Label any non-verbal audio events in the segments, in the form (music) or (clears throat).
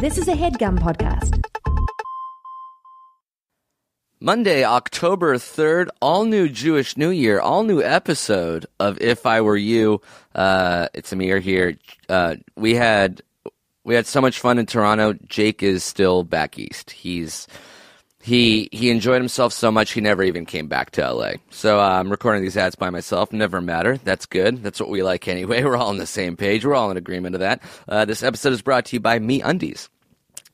This is a headgum podcast. Monday, October 3rd, all new Jewish New Year, all new episode of If I Were You. Uh, it's Amir here. Uh, we had we had so much fun in Toronto. Jake is still back east. He's he he enjoyed himself so much he never even came back to LA. So uh, I'm recording these ads by myself. Never matter. That's good. That's what we like anyway. (laughs) We're all on the same page. We're all in agreement of that. Uh, this episode is brought to you by Me Undies.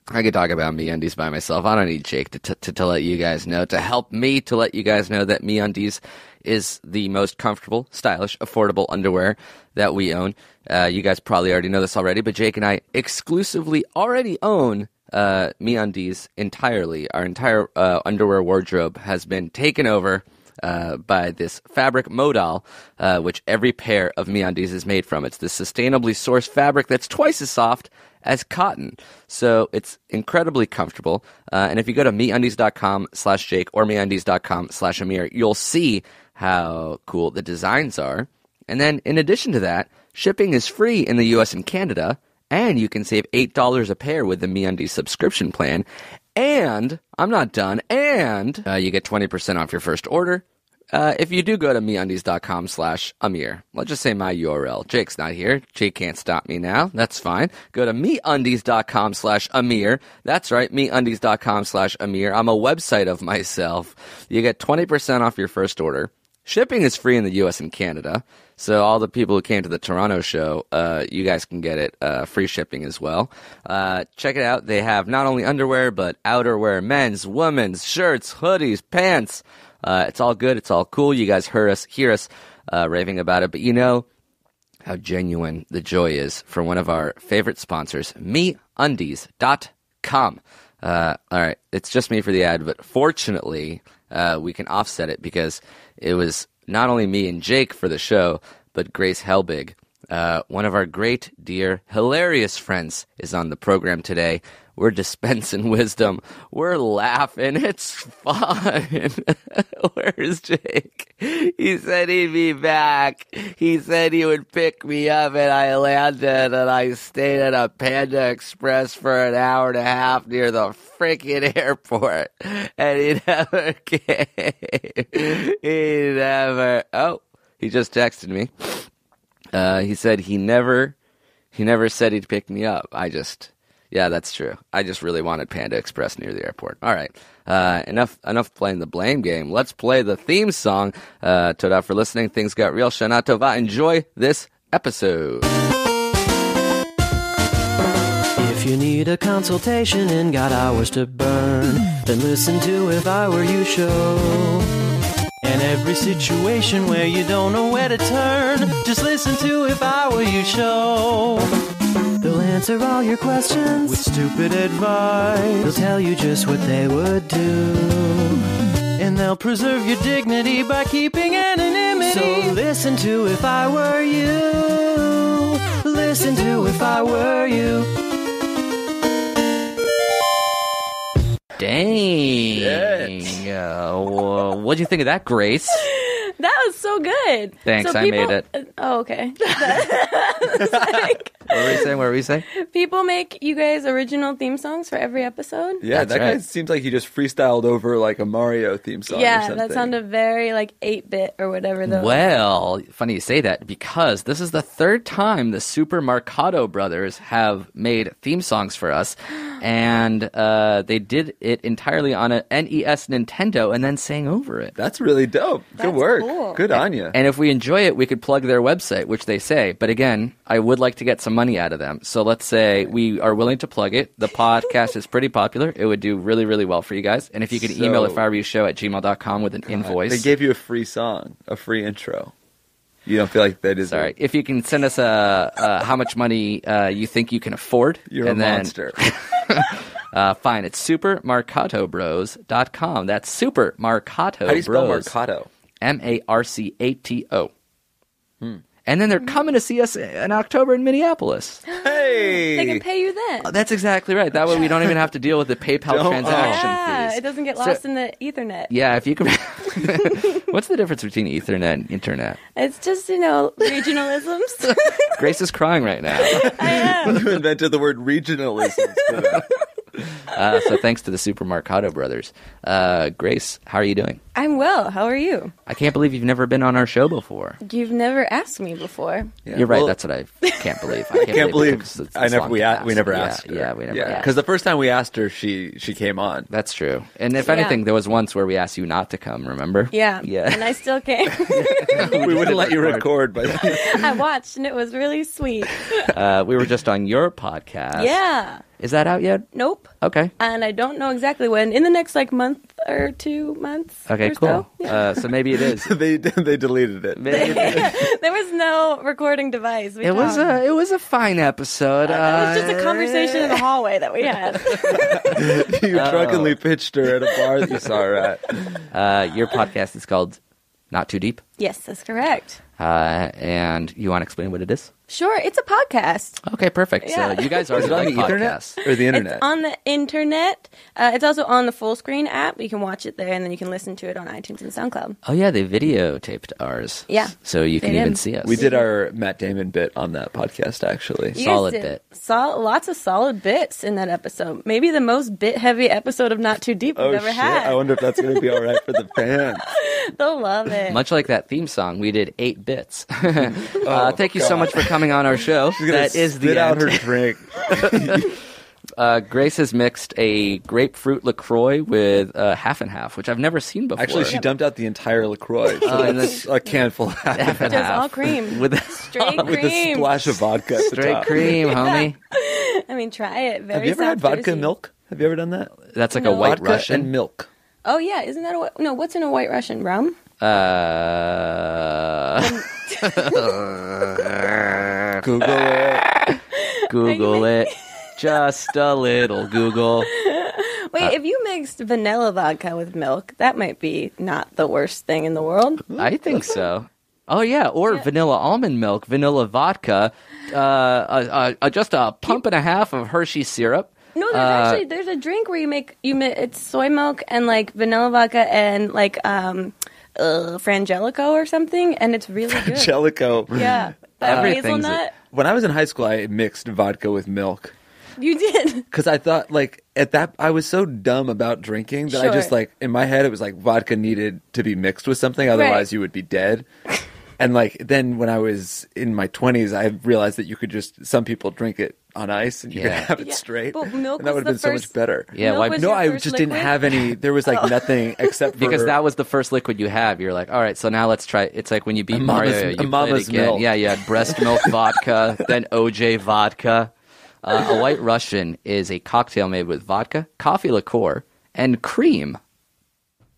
I could talk about Me Undies by myself. I don't need Jake to, to, to let you guys know, to help me to let you guys know that Me Undies is the most comfortable, stylish, affordable underwear that we own. Uh, you guys probably already know this already, but Jake and I exclusively already own uh, Me Undies entirely. Our entire uh, underwear wardrobe has been taken over uh, by this fabric modal, uh, which every pair of MeUndies is made from. It's this sustainably sourced fabric that's twice as soft as cotton. So it's incredibly comfortable. Uh, and if you go to MeUndies.com slash Jake or MeUndies.com slash Amir, you'll see how cool the designs are. And then in addition to that, shipping is free in the US and Canada, and you can save $8 a pair with the MeUndies subscription plan. And I'm not done. And uh, you get 20% off your first order. Uh, if you do go to meundies.com slash Amir, let's just say my URL. Jake's not here. Jake can't stop me now. That's fine. Go to meundies.com slash Amir. That's right, meundies.com slash Amir. I'm a website of myself. You get 20% off your first order. Shipping is free in the US and Canada. So all the people who came to the Toronto show, uh, you guys can get it uh, free shipping as well. Uh, check it out. They have not only underwear but outerwear, men's, women's, shirts, hoodies, pants. Uh, it's all good. It's all cool. You guys hear us hear us uh, raving about it, but you know how genuine the joy is for one of our favorite sponsors, MeUndies.com. Uh, all right, it's just me for the ad, but fortunately, uh, we can offset it because it was not only me and Jake for the show, but Grace Helbig, uh, one of our great, dear, hilarious friends, is on the program today. We're dispensing (laughs) wisdom. We're laughing. It's fun. (laughs) Where's Jake? He said he'd be back. He said he would pick me up and I landed and I stayed at a Panda Express for an hour and a half near the freaking airport. And he (laughs) never came. He never, oh, he just texted me. Uh, he said he never, he never said he'd pick me up. I just, yeah, that's true. I just really wanted Panda Express near the airport. All right. Uh, enough enough playing the blame game. Let's play the theme song. Uh, Toda for listening. Things got real. Shana Tova. Enjoy this episode. If you need a consultation and got hours to burn, then listen to If I Were You show. And every situation where you don't know where to turn, just listen to If I Were You show. They'll answer all your questions with stupid advice. They'll tell you just what they would do. And they'll preserve your dignity by keeping anonymity. So listen to If I Were You. Listen to If I Were You. Dang. Uh, what'd you think of that, Grace? (laughs) (laughs) That was so good. Thanks, So I made it. uh, Oh, okay. Like, (laughs) (laughs) What were we saying? What were we saying? people make you guys original theme songs for every episode. Yeah, That's that guy seems like he just freestyled over like a Mario theme song. or yeah, something. that sounded very like eight bit or whatever. The Well, funny you say that because this is the third time the Super Marcato brothers have made theme songs for us, (gasps) and uh, they did it entirely on a NES Nintendo and then sang over it. That's really dope. That's Good work. Cool. Good on you. And if we enjoy it, we could plug their website, which they say. But again, I would like to get some money out of them. So let's say we are willing to plug it. The podcast is pretty popular. It would do really, really well for you guys. And if you could email So- if I were you show at gmail.com with an invoice. They gave you a free song, a free intro. You don't feel like that is Sorry. If you can send us a, uh how much money uh, you think you can afford, You're and a then, monster. (laughs) Uh, fine. It's supermarcatobros.com. That's super Marcato How do you spell Bros. Mercato? M A R C A T O. Hmm. And then they're coming to see us in October in Minneapolis. (gasps) Hey, They can pay you then. Oh, that's exactly right. That way we don't even have to deal with the PayPal Don't- transaction yeah, fees. it doesn't get So- lost in the Ethernet. Yeah, if you can. (laughs) (laughs) What's the difference between Ethernet and Internet? It's just you know regionalisms. (laughs) Grace is crying right now. I am. you invented the word regionalism. For (laughs) that. Uh, so thanks to the Super Marcato brothers. Uh, Grace, how are you doing? I'm well. How are you? I can't believe you've never been on our show before. You've never asked me before. Yeah, You're right. well, that's what I can't believe. I I can't believe it took us I never we a- we ask. never Yeah, asked her. Yeah, we never Yeah, asked. because the first time we asked her, she she came on. That's true. And if Yeah. anything, there was once where we asked you not to come. Remember? Yeah. Yeah. And I still came. (laughs) (laughs) we wouldn't let you record. record, but I watched and it was really sweet. Uh, we were just on your podcast. Yeah. Is that out yet? Nope. Okay. And I don't know exactly when. In the next like month or two months. Okay. or Cool. So. Yeah. Uh, so maybe it is. (laughs) they they deleted it. Maybe it, is. (laughs) there was no recording device. We it was a it was a fine episode. It was just a Uh, conversation in the hallway that we (laughs) had. you Oh. drunkenly pitched her at a bar that you saw her at. Uh, your podcast is called Not Too Deep, yes, that's correct. uh, and you want to explain what it is? Sure, it's a podcast. Okay, perfect. Yeah. So you guys Is already it on the internet podcasts. or the internet? It's on the internet. Uh, it's also on the full screen app. You can watch it there, and then you can listen to it on iTunes and SoundCloud. Oh yeah, they videotaped ours. Yeah. So you They can even see us. we did our Matt Damon bit on that podcast actually. You Solid did bit. Sol- lots of solid bits in that episode. Maybe the most bit heavy episode of Not Too Deep we've Oh ever shit! had. I wonder if that's going to be all right for the (laughs) fans. They'll love it. Much like that theme song, we did eight bits. (laughs) (laughs) uh, Oh, thank you so much for coming on our show. She's gonna That is the spit out end. her drink. (laughs) Uh, Grace has mixed a grapefruit Lacroix with uh, half and half, which I've never seen before. Actually, she dumped out the entire Lacroix. So Oh, and that's a can full of half half and Just half all cream. with a, Straight cream (laughs) with a splash of vodka. Straight cream, homie. I mean, try it. Very Have you ever had vodka juicy. milk? Have you ever done that? That's like a white vodka Russian. and milk. Oh yeah, isn't that a whi- no? What's in a White Russian rum? Uh, (laughs) Google it. (laughs) Google it. Just a little Google. Wait, Uh, if you mixed vanilla vodka with milk, that might be not the worst thing in the world. I think so. Oh yeah, or vanilla almond milk, vanilla vodka, uh, uh, uh, just a pump and a half of Hershey syrup. No, there's Uh, actually there's a drink where you make you make it's soy milk and like vanilla vodka and like um uh, frangelico or something, and it's really good. Jellico. yeah, Uh, that Everything's a- hazelnut. When I was in high school, I mixed vodka with milk You did. (laughs) because I thought like at that I was so dumb about drinking that I just like in my head it was like vodka needed to be mixed with something, otherwise Right. you would be dead. And like then when I was in my twenties, I realized that you could just some people drink it on ice and you Yeah. could have it Yeah, straight. but milk and that would have been the so much better. Yeah, Milk why- was no, your I first just didn't have any. (laughs) There was like nothing except (laughs) for Because that was the first liquid you have. You're like, all right, so now let's try. It's like when you beat A mama's- Mario, a you play it again. milk. Yeah, you had breast milk (laughs) vodka, then OJ vodka. Uh, a white Russian is a cocktail made with vodka, coffee liqueur, and cream.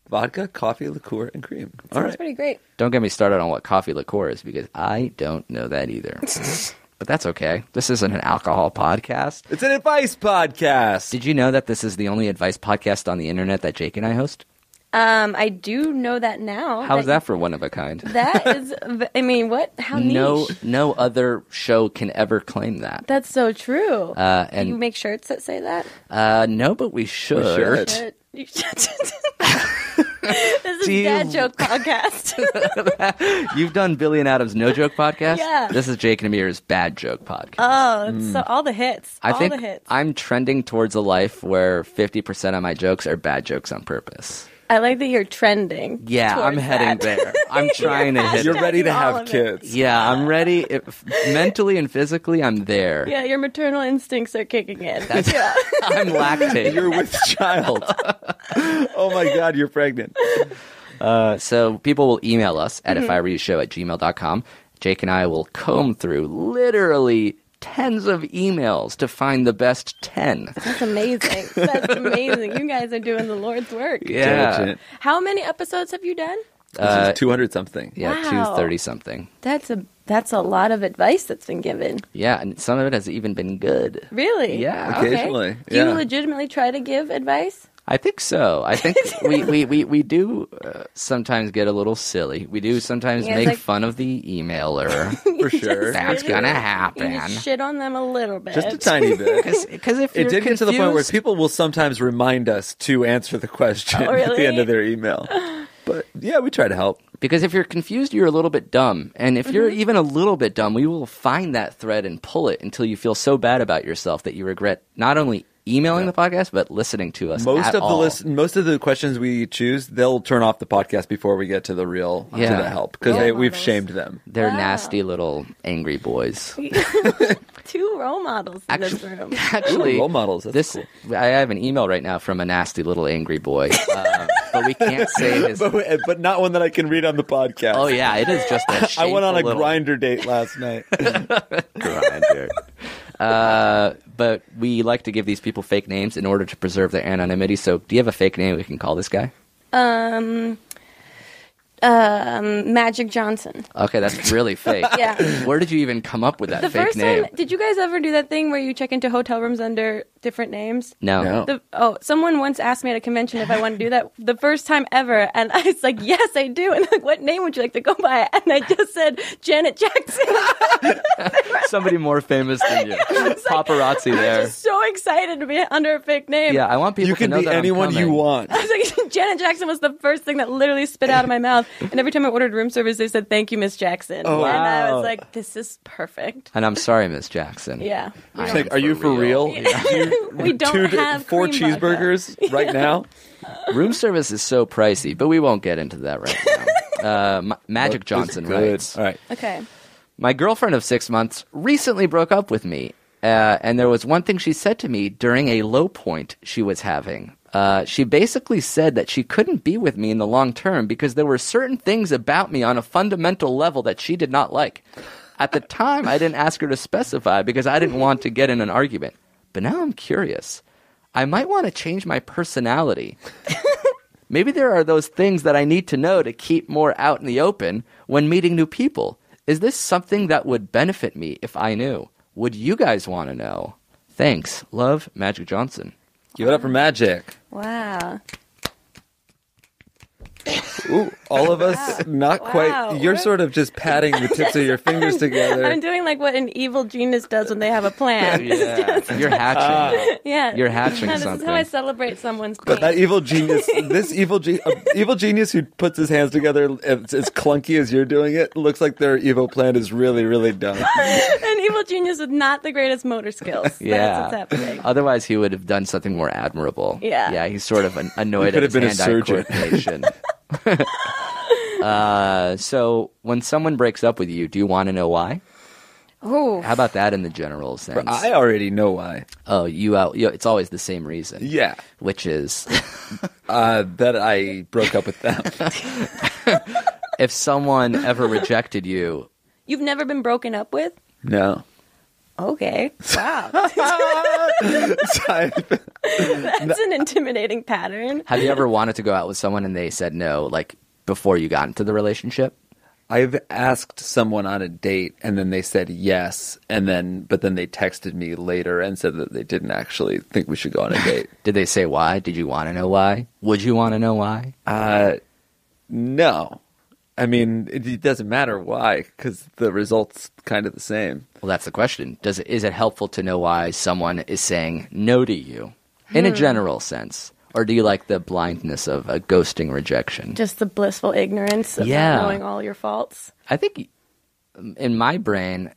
vodka, coffee, liqueur, and cream. All Sounds right. pretty great. Don't get me started on what coffee liqueur is because I don't know that either. But that's okay. This isn't an alcohol podcast. It's an advice podcast. Did you know that this is the only advice podcast on the internet that Jake and I host? Um, I do know that now. How's that for one of a kind? That is, (laughs) v- I mean, what? How No, niche? no other show can ever claim that. That's so true. Uh, Do and you make shirts that say that? uh, no, but we should. should. (laughs) Should- should. (laughs) this is Do you- dad joke podcast. You've done Billy and Adam's No Joke podcast. Yeah. This is Jake and Amir's Bad Joke podcast. oh, it's so all the hits. I all think the hits. I'm trending towards a life where 50% of my jokes are bad jokes on purpose. I like that you're trending. Yeah, I'm heading that. there. I'm (laughs) trying to hit. You're ready to all have kids. Yeah, I'm ready. If, mentally and physically, I'm there. Yeah, your maternal instincts are kicking in. That's, (laughs) yeah. (laughs) I'm lactating. You're with child. oh my god, you're pregnant. Uh, so people will email us at Mm-hmm. if I were you show at gmail.com. Jake and I will comb through literally tens of emails to find the best 10. That's amazing. (laughs) That's amazing. You guys are doing the Lord's work. Yeah. Diligent. How many episodes have you done? This Uh, is 200 something. Yeah, Wow. 230 something. That's a that's a lot of advice that's been given. Yeah, and some of it has even been good. Really? Yeah. Okay. Occasionally, Do you legitimately try to give advice? I think so. I think (laughs) we, we, we, we do uh, sometimes get a little silly. We do sometimes Yeah, make like- fun of the emailer. (laughs) For sure. That's really- gonna You happen. shit on them a little bit. Just a tiny bit. (laughs) Because if It you're did get to the point where people will sometimes remind us to answer the question Oh, at the end of their email. But yeah, we try to help. Because if you're confused, you're a little bit dumb. And if you're Mm-hmm. even a little bit dumb, we will find that thread and pull it until you feel so bad about yourself that you regret not only emailing the podcast, but listening to us. Most at of the all. list, most of the questions we choose, they'll turn off the podcast before we get to the real Yeah. to the help because we've models. shamed them. They're Wow. nasty little angry boys. (laughs) Two role models in this Actually- room. (laughs) Actually, Ooh, role models, that's this cool. I have an email right now from a nasty little angry boy, uh, but we can't say (laughs) his. But, but not one that I can read on the podcast. Oh yeah, it is just a I went on a little Grindr date last night. Grindr. Uh, but we like to give these people fake names in order to preserve their anonymity. So, do you have a fake name we can call this guy? Um, um, Magic Johnson. Okay, that's really (laughs) fake. Yeah. Where did you even come up with that The fake first name? time, did you guys ever do that thing where you check into hotel rooms under different names? no. No. The, oh, someone once asked me at a convention if I want to do that the first time ever, and (laughs) I was like, "Yes, I do." And like, what name would you like to go by? And I just said Janet Jackson. (laughs) Somebody more famous than you. (laughs) Paparazzi there. Just so excited to be under a fake name. Yeah, I want people you to can know be that anyone you want. I was like, Janet Jackson was the first thing that literally spit out of my mouth. And every time I ordered room service, they said, "Thank you, Miss Jackson." Oh, and I was like, "This is perfect." And I'm sorry, Miss Jackson. Yeah, I don't- Like, are you for real? (laughs) we don't Two, have four cream vodka. cheeseburgers (laughs) right now. (laughs) Room service is so pricey, but we won't get into that right now. Uh, Ma- Magic Johnson Good. writes. All right. Okay. My girlfriend of six months recently broke up with me, uh, and there was one thing she said to me during a low point she was having. Uh, she basically said that she couldn't be with me in the long term because there were certain things about me on a fundamental level that she did not like. At the time, I didn't ask her to specify because I didn't want to get in an argument. But now I'm curious. I might want to change my personality. (laughs) Maybe there are those things that I need to know to keep more out in the open when meeting new people. Is this something that would benefit me if I knew? Would you guys want to know? Thanks. Love, Magic Johnson. Give it up for Magic. Wow. (laughs) Ooh, all of us not Wow. quite. You're What? sort of just patting the tips of your (laughs) fingers together. I'm doing like what an evil genius does when they have a plan. Yeah. (laughs) You're hatching. yeah. You're hatching No, this something. is how I celebrate someone's But that evil genius, this evil ge- uh, evil genius who puts his hands together as, as clunky as you're doing it, looks like their evil plan is really, really dumb. An evil genius with not the greatest motor skills. yeah. That's what's happening. Otherwise, he would have done something more admirable. Yeah. Yeah, he's sort of an, annoyed He at could his have been a hand-eye surgeon. coordination. (laughs) uh, so, when someone breaks up with you, do you want to know why? Oh, How about that in the general sense? I already know why. oh, you out. You, it's always the same reason. Yeah, Which is, (laughs) uh, that I broke up with them. (laughs) if someone ever rejected you, you've never been broken up with? No, Okay. Wow. (laughs) I- That's an intimidating pattern. have you ever wanted to go out with someone and they said no, like before you got into the relationship? I've asked someone on a date and then they said yes, and then but then they texted me later and said that they didn't actually think we should go on a date. (laughs) Did they say why? Did you want to know why? Would you want to know why? Uh, no. I mean, it, it doesn't matter why, because the result's kind of the same. Well, that's the question. Does it, is it helpful to know why someone is saying no to you in Hmm. a general sense? Or do you like the blindness of a ghosting rejection? Just the blissful ignorance of Yeah. not knowing all your faults. I think um, in my brain,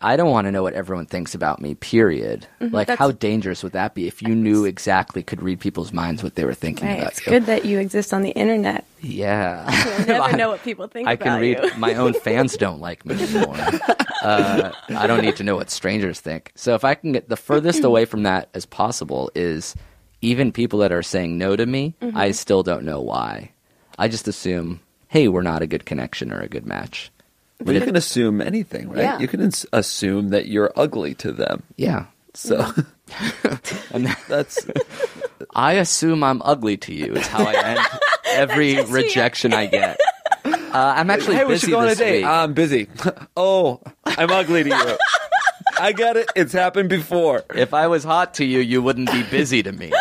I don't want to know what everyone thinks about me, period. Like, Mm-hmm. That's- how dangerous would that be if you knew exactly, could read people's minds what they were thinking Right. about It's you? good that you exist on the internet. Yeah. (laughs) You'll (laughs) never know what people think I can read. My own fans don't like me anymore. (laughs) Uh, I don't need to know what strangers think. So if I can get the furthest away from that as possible, is even people that are saying no to me, Mm-hmm. I still don't know why. I just assume, hey, we're not a good connection or a good match. But you can assume anything, right? Yeah. You can ins- assume that you're ugly to them. Yeah. So (laughs) (laughs) that's I assume I'm ugly to you. Is how I end every (laughs) rejection I get. Uh, I'm actually hey, we busy should go on a this date. week. I'm busy. oh, I'm ugly to you. I get it. It's happened before. if I was hot to you, you wouldn't be busy to me.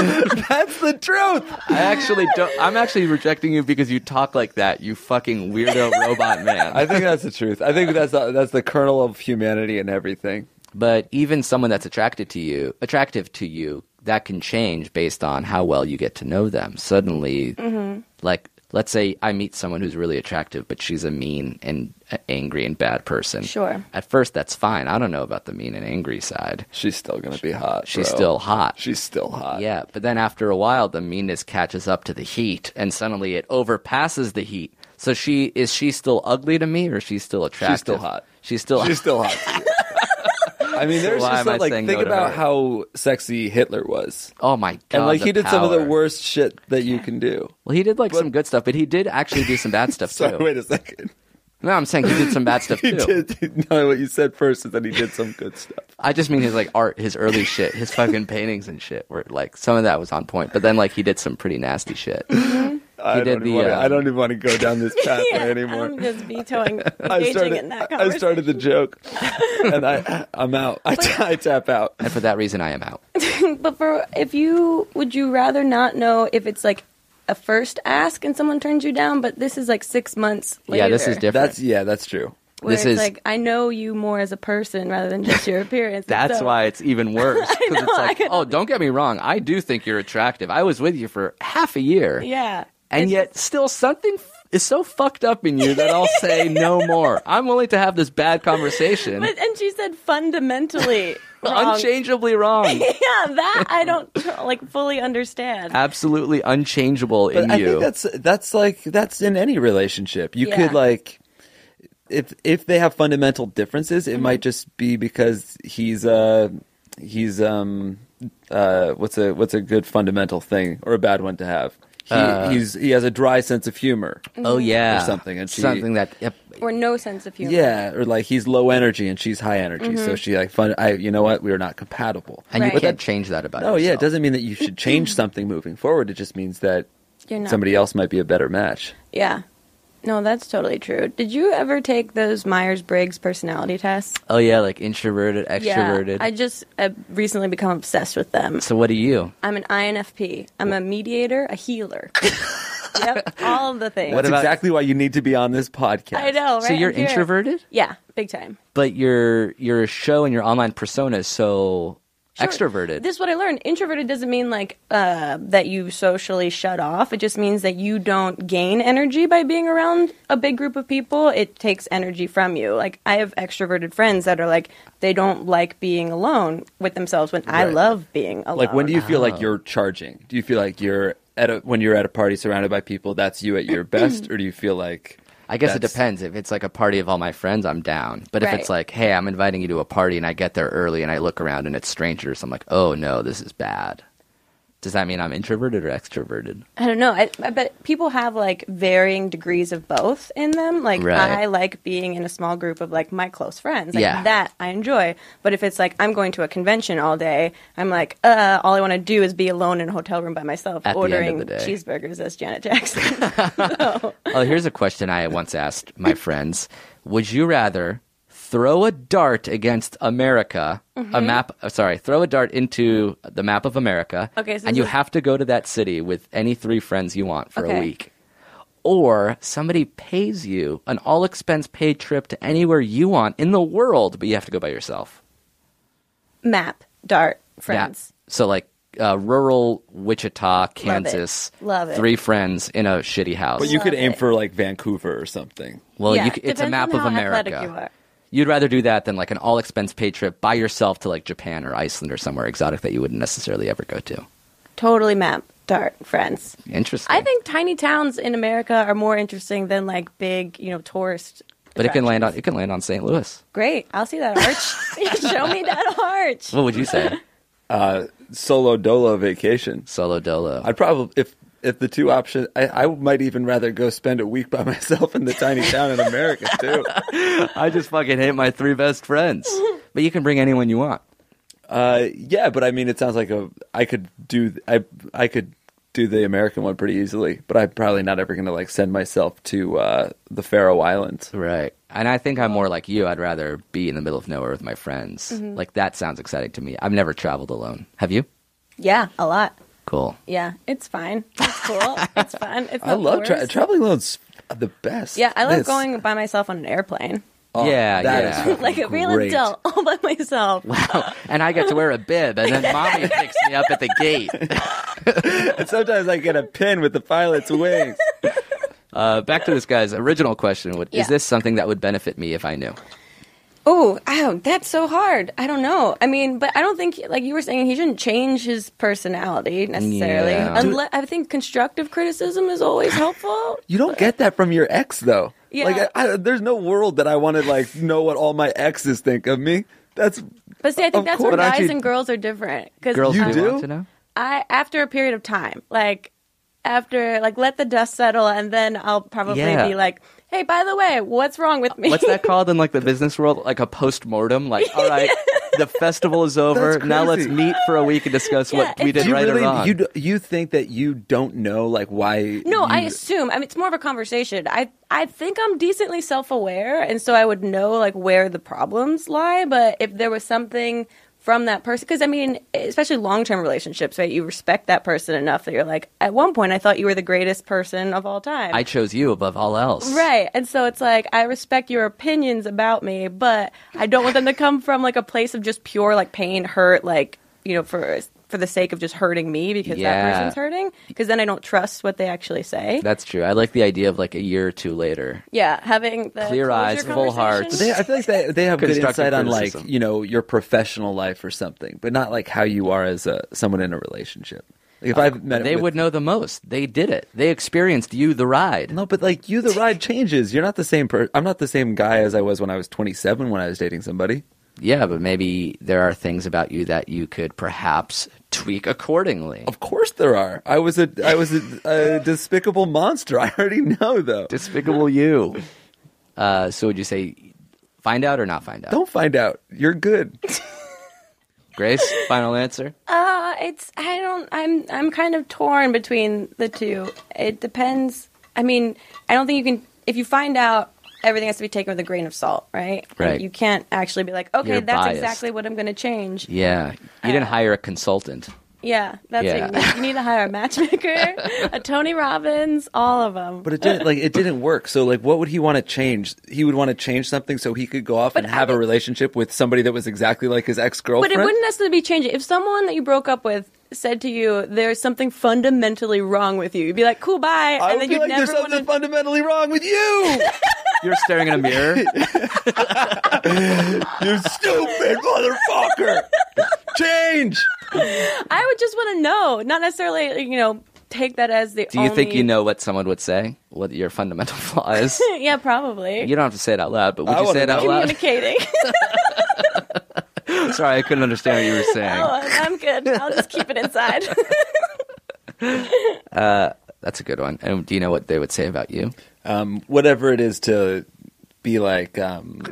(laughs) That's the truth. I actually don't. I'm actually rejecting you because you talk like that. You fucking weirdo (laughs) robot man. I think that's the truth. I think that's the, that's the kernel of humanity and everything. But even someone that's attracted to you, attractive to you, that can change based on how well you get to know them. Suddenly, Mm-hmm. like let's say I meet someone who's really attractive, but she's a mean and uh, angry and bad person. Sure. At first, that's fine. I don't know about the mean and angry side. She's still gonna be hot. She's bro. still hot. She's still hot. Yeah, but then after a while, the meanness catches up to the heat, and suddenly it overpasses the heat. So she is she still ugly to me, or is she still attractive? She's still hot. She's still. She's still hot. (laughs) (laughs) I mean, there's why just am I like saying think no to about her? how sexy Hitler was, oh my god! and like he did some of the power. worst shit that you can do. Well, he did like some good stuff, but he did actually do some bad (laughs) stuff Sorry, too. wait a second. No, I'm saying he did some bad stuff (laughs) He too. did. No, what you said first is that he did some good stuff. (laughs) I just mean his like art, his early shit, his fucking paintings and shit. Were like some of that was on point, but then like he did some pretty nasty shit. I did don't the, Wanna, um, I don't even want to go down this pathway (laughs) Yeah, anymore. I'm just vetoing (laughs) I started. in that I started the joke, and I, I'm out. I, t- I tap out. And for that reason, I am out. (laughs) But for if you would you rather not know if it's like a first ask and someone turns you down, but this is like six months later. Yeah, this is different. That's yeah, that's true. Where this it's is- like I know you more as a person rather than just your appearance. That's so- why it's even worse. Because it's like, oh, don't get me wrong. I do think you're attractive. I was with you for half a year. Yeah. And It's yet, still something f- is so fucked up in you that I'll (laughs) say no more. I'm willing to have this bad conversation. But, and she said fundamentally (laughs) wrong. Unchangeably wrong. (laughs) Yeah, that I don't like fully understand. Absolutely unchangeable But in I you. think that's that's like that's in any relationship. You Yeah. could like if if they have fundamental differences, Mm-hmm. it might just be because he's uh he's um uh what's a what's a good fundamental thing or a bad one to have. He Uh, he's he has a dry sense of humor. oh, yeah. Or something, and she- something that. Yep. or no sense of humor. Yeah, or like he's low energy and she's high energy, Mm-hmm. so she like fun. I you know what we are not compatible. And Right. you can't change that about Oh yeah, it doesn't mean that you should (clears throat) change something moving forward. It just means that You're not. somebody else might be a better match. Yeah. No, that's totally true. Did you ever take those Myers Briggs personality tests? Oh, yeah, like introverted, extroverted. Yeah. I just have recently become obsessed with them. so, what are you? I'm an INFP. I'm a mediator, a healer. (laughs) yep, all of the things. That's about- exactly why you need to be on this podcast. I know, right? So, you're introverted? Yeah, big time. but your your show and your online persona is so Sure. extroverted. This is what I learned. Introverted doesn't mean like uh, that you socially shut off. It just means that you don't gain energy by being around a big group of people. It takes energy from you. Like I have extroverted friends that are like they don't like being alone with themselves when I love being alone. Like when do you feel Oh. like you're charging? Do you feel like you're at a when you're at a party surrounded by people that's you at your (clears throat) best, or do you feel like I guess it depends. If it's like a party of all my friends, I'm down. But if it's like, hey, I'm inviting you to a party and I get there early and I look around and it's strangers, I'm like, oh no, this is bad. Does that mean I'm introverted or extroverted? I don't know. I, I bet people have like varying degrees of both in them. Like Right. I like being in a small group of like my close friends. Like Yeah. that I enjoy. But if it's like I'm going to a convention all day, I'm like, uh, all I want to do is be alone in a hotel room by myself, At the end of ordering cheeseburgers as Janet Jackson. (laughs) (laughs) Oh, here's a question I once asked my friends: Would you rather throw a dart against America, Mm-hmm. a map? uh, Sorry, throw a dart into the map of America, Okay, so and you is- have to go to that city with any three friends you want for a week, or somebody pays you an all expense paid trip to anywhere you want in the world, but you have to go by yourself. Map, dart, Yeah. friends. So like. Uh, rural Wichita, Kansas. Love it. Three friends in a shitty house. But you could aim it. for like Vancouver or something. well, Yeah, you, c- it's a map on of how athletic America. You are. You'd rather do that than like an all expense paid trip by yourself to like Japan or Iceland or somewhere exotic that you wouldn't necessarily ever go to. Totally map, dart, friends. Interesting. I think tiny towns in America are more interesting than like big, you know, tourist. but it can land on it can land on St. Louis. Great, I'll see that arch. (laughs) (laughs) Show me that arch. What would you say? Uh, solo dolo vacation. Solo dolo. I'd probably if if the two options, I, I might even rather go spend a week by (laughs) myself in the tiny town in America too. (laughs) I just fucking hate my three best friends. But you can bring anyone you want. Uh, yeah, but I mean, it sounds like a I could do I I could do the American one pretty easily, but I'm probably not ever going to like send myself to uh, the Faroe Islands. Right. And I think I'm more like you. I'd rather be in the middle of nowhere with my friends. Like that sounds exciting to me. I've never traveled alone. Have you? Yeah, a lot. Cool. Yeah, it's fine. It's cool. it's fun. It's (laughs) I love tra- traveling alone's the best. Yeah, I love It's- going by myself on an airplane. oh, Yeah, that yeah. is fucking (laughs) Like a real great. adult, all by myself. Wow. And I get to wear a bib, and then mommy (laughs) picks me up at the gate. And sometimes I get a pin with the pilot's wings. Uh, back to this guy's original question: would, Yeah. Is this something that would benefit me if I knew? Oh, oh, that's so hard. I don't know. I mean, but I don't think, like you were saying, he shouldn't change his personality necessarily. Yeah. Unless I think constructive criticism is always helpful. You don't get that from your ex, though. Yeah. Like, I, I, there's no world that I want to like know what all my exes think of me. That's But see, I think that's course. where guys you- and girls are different. Because Girls You do, do? want to know. I after a period of time, like after like let the dust settle, and then I'll probably Yeah. be like, "Hey, by the way, what's wrong with me?" What's that called in like the (laughs) business world? Like a post mortem. Like, all right, the festival is over. That's Now let's crazy. meet for a week and discuss what we it's- did you right really or wrong. you do, you think that you don't know like why? No, I you- assume. I mean, it's more of a conversation. I I think I'm decently self aware, and so I would know like where the problems lie. But if there was something from that person, because I mean, especially long term relationships, right? You respect that person enough that you're like, at one point, I thought you were the greatest person of all time. I chose you above all else. Right. And so it's like I respect your opinions about me, but I don't want them to come from like a place of just pure like pain, hurt, like, you know, for for the sake of just hurting me because Yeah. that person's hurting, because then I don't trust what they actually say. That's true. I like the idea of like a year or two later. yeah, having the Clear closure eyes, full hearts. conversation. They, I feel like they they have good Constructive insight on like you know your professional life or something, but not like how you are as a someone in a relationship. Like if uh, I've met They with- would know the most. They did it. They experienced you, the ride. No, but like you, the ride changes. You're not the same per. I'm not the same guy as I was when I was 27 when I was dating somebody. Yeah, but maybe there are things about you that you could perhaps tweak accordingly. Of course there are. I was a I was a, a (laughs) despicable monster. I already know though. Despicable you. Uh, so would you say find out or not find out? Don't find out. You're good. (laughs) Grace, final answer. Uh, it's I don't I'm I'm kind of torn between the two. It depends. I mean, I don't think you can if you find out everything has to be taken with a grain of salt, right? Like, Right. you can't actually be like, okay, You're that's biased. exactly what I'm going to change. Yeah, you didn't uh, hire a consultant. Yeah, that's Yeah. what you need. You need to hire a matchmaker, a (laughs) Tony Robbins, all of them. But it didn't like it didn't work. So like what would he want to change? He would want to change something so he could go off and I have a relationship with somebody that was exactly like his ex-girlfriend. But it wouldn't necessarily be changing. If someone that you broke up with said to you, "There's something fundamentally wrong with you," you'd be like, "Cool, bye," I and would then be you'd like, never there's something want to. fundamentally wrong with you. (laughs) You're staring in a mirror. (laughs) you stupid motherfucker. Change. (laughs) I would just want to know, not necessarily, you know, take that as the. Do you think you know what someone would say? What your fundamental (laughs) flaw is? (laughs) yeah, probably. You don't have to say it out loud, but would I you say it out loud? Communicating. Sorry, I couldn't understand what you were saying. oh, I'm good. I'll just keep it inside. That's a good one. And do you know what they would say about you? Um, whatever it is to be like. Um, (laughs)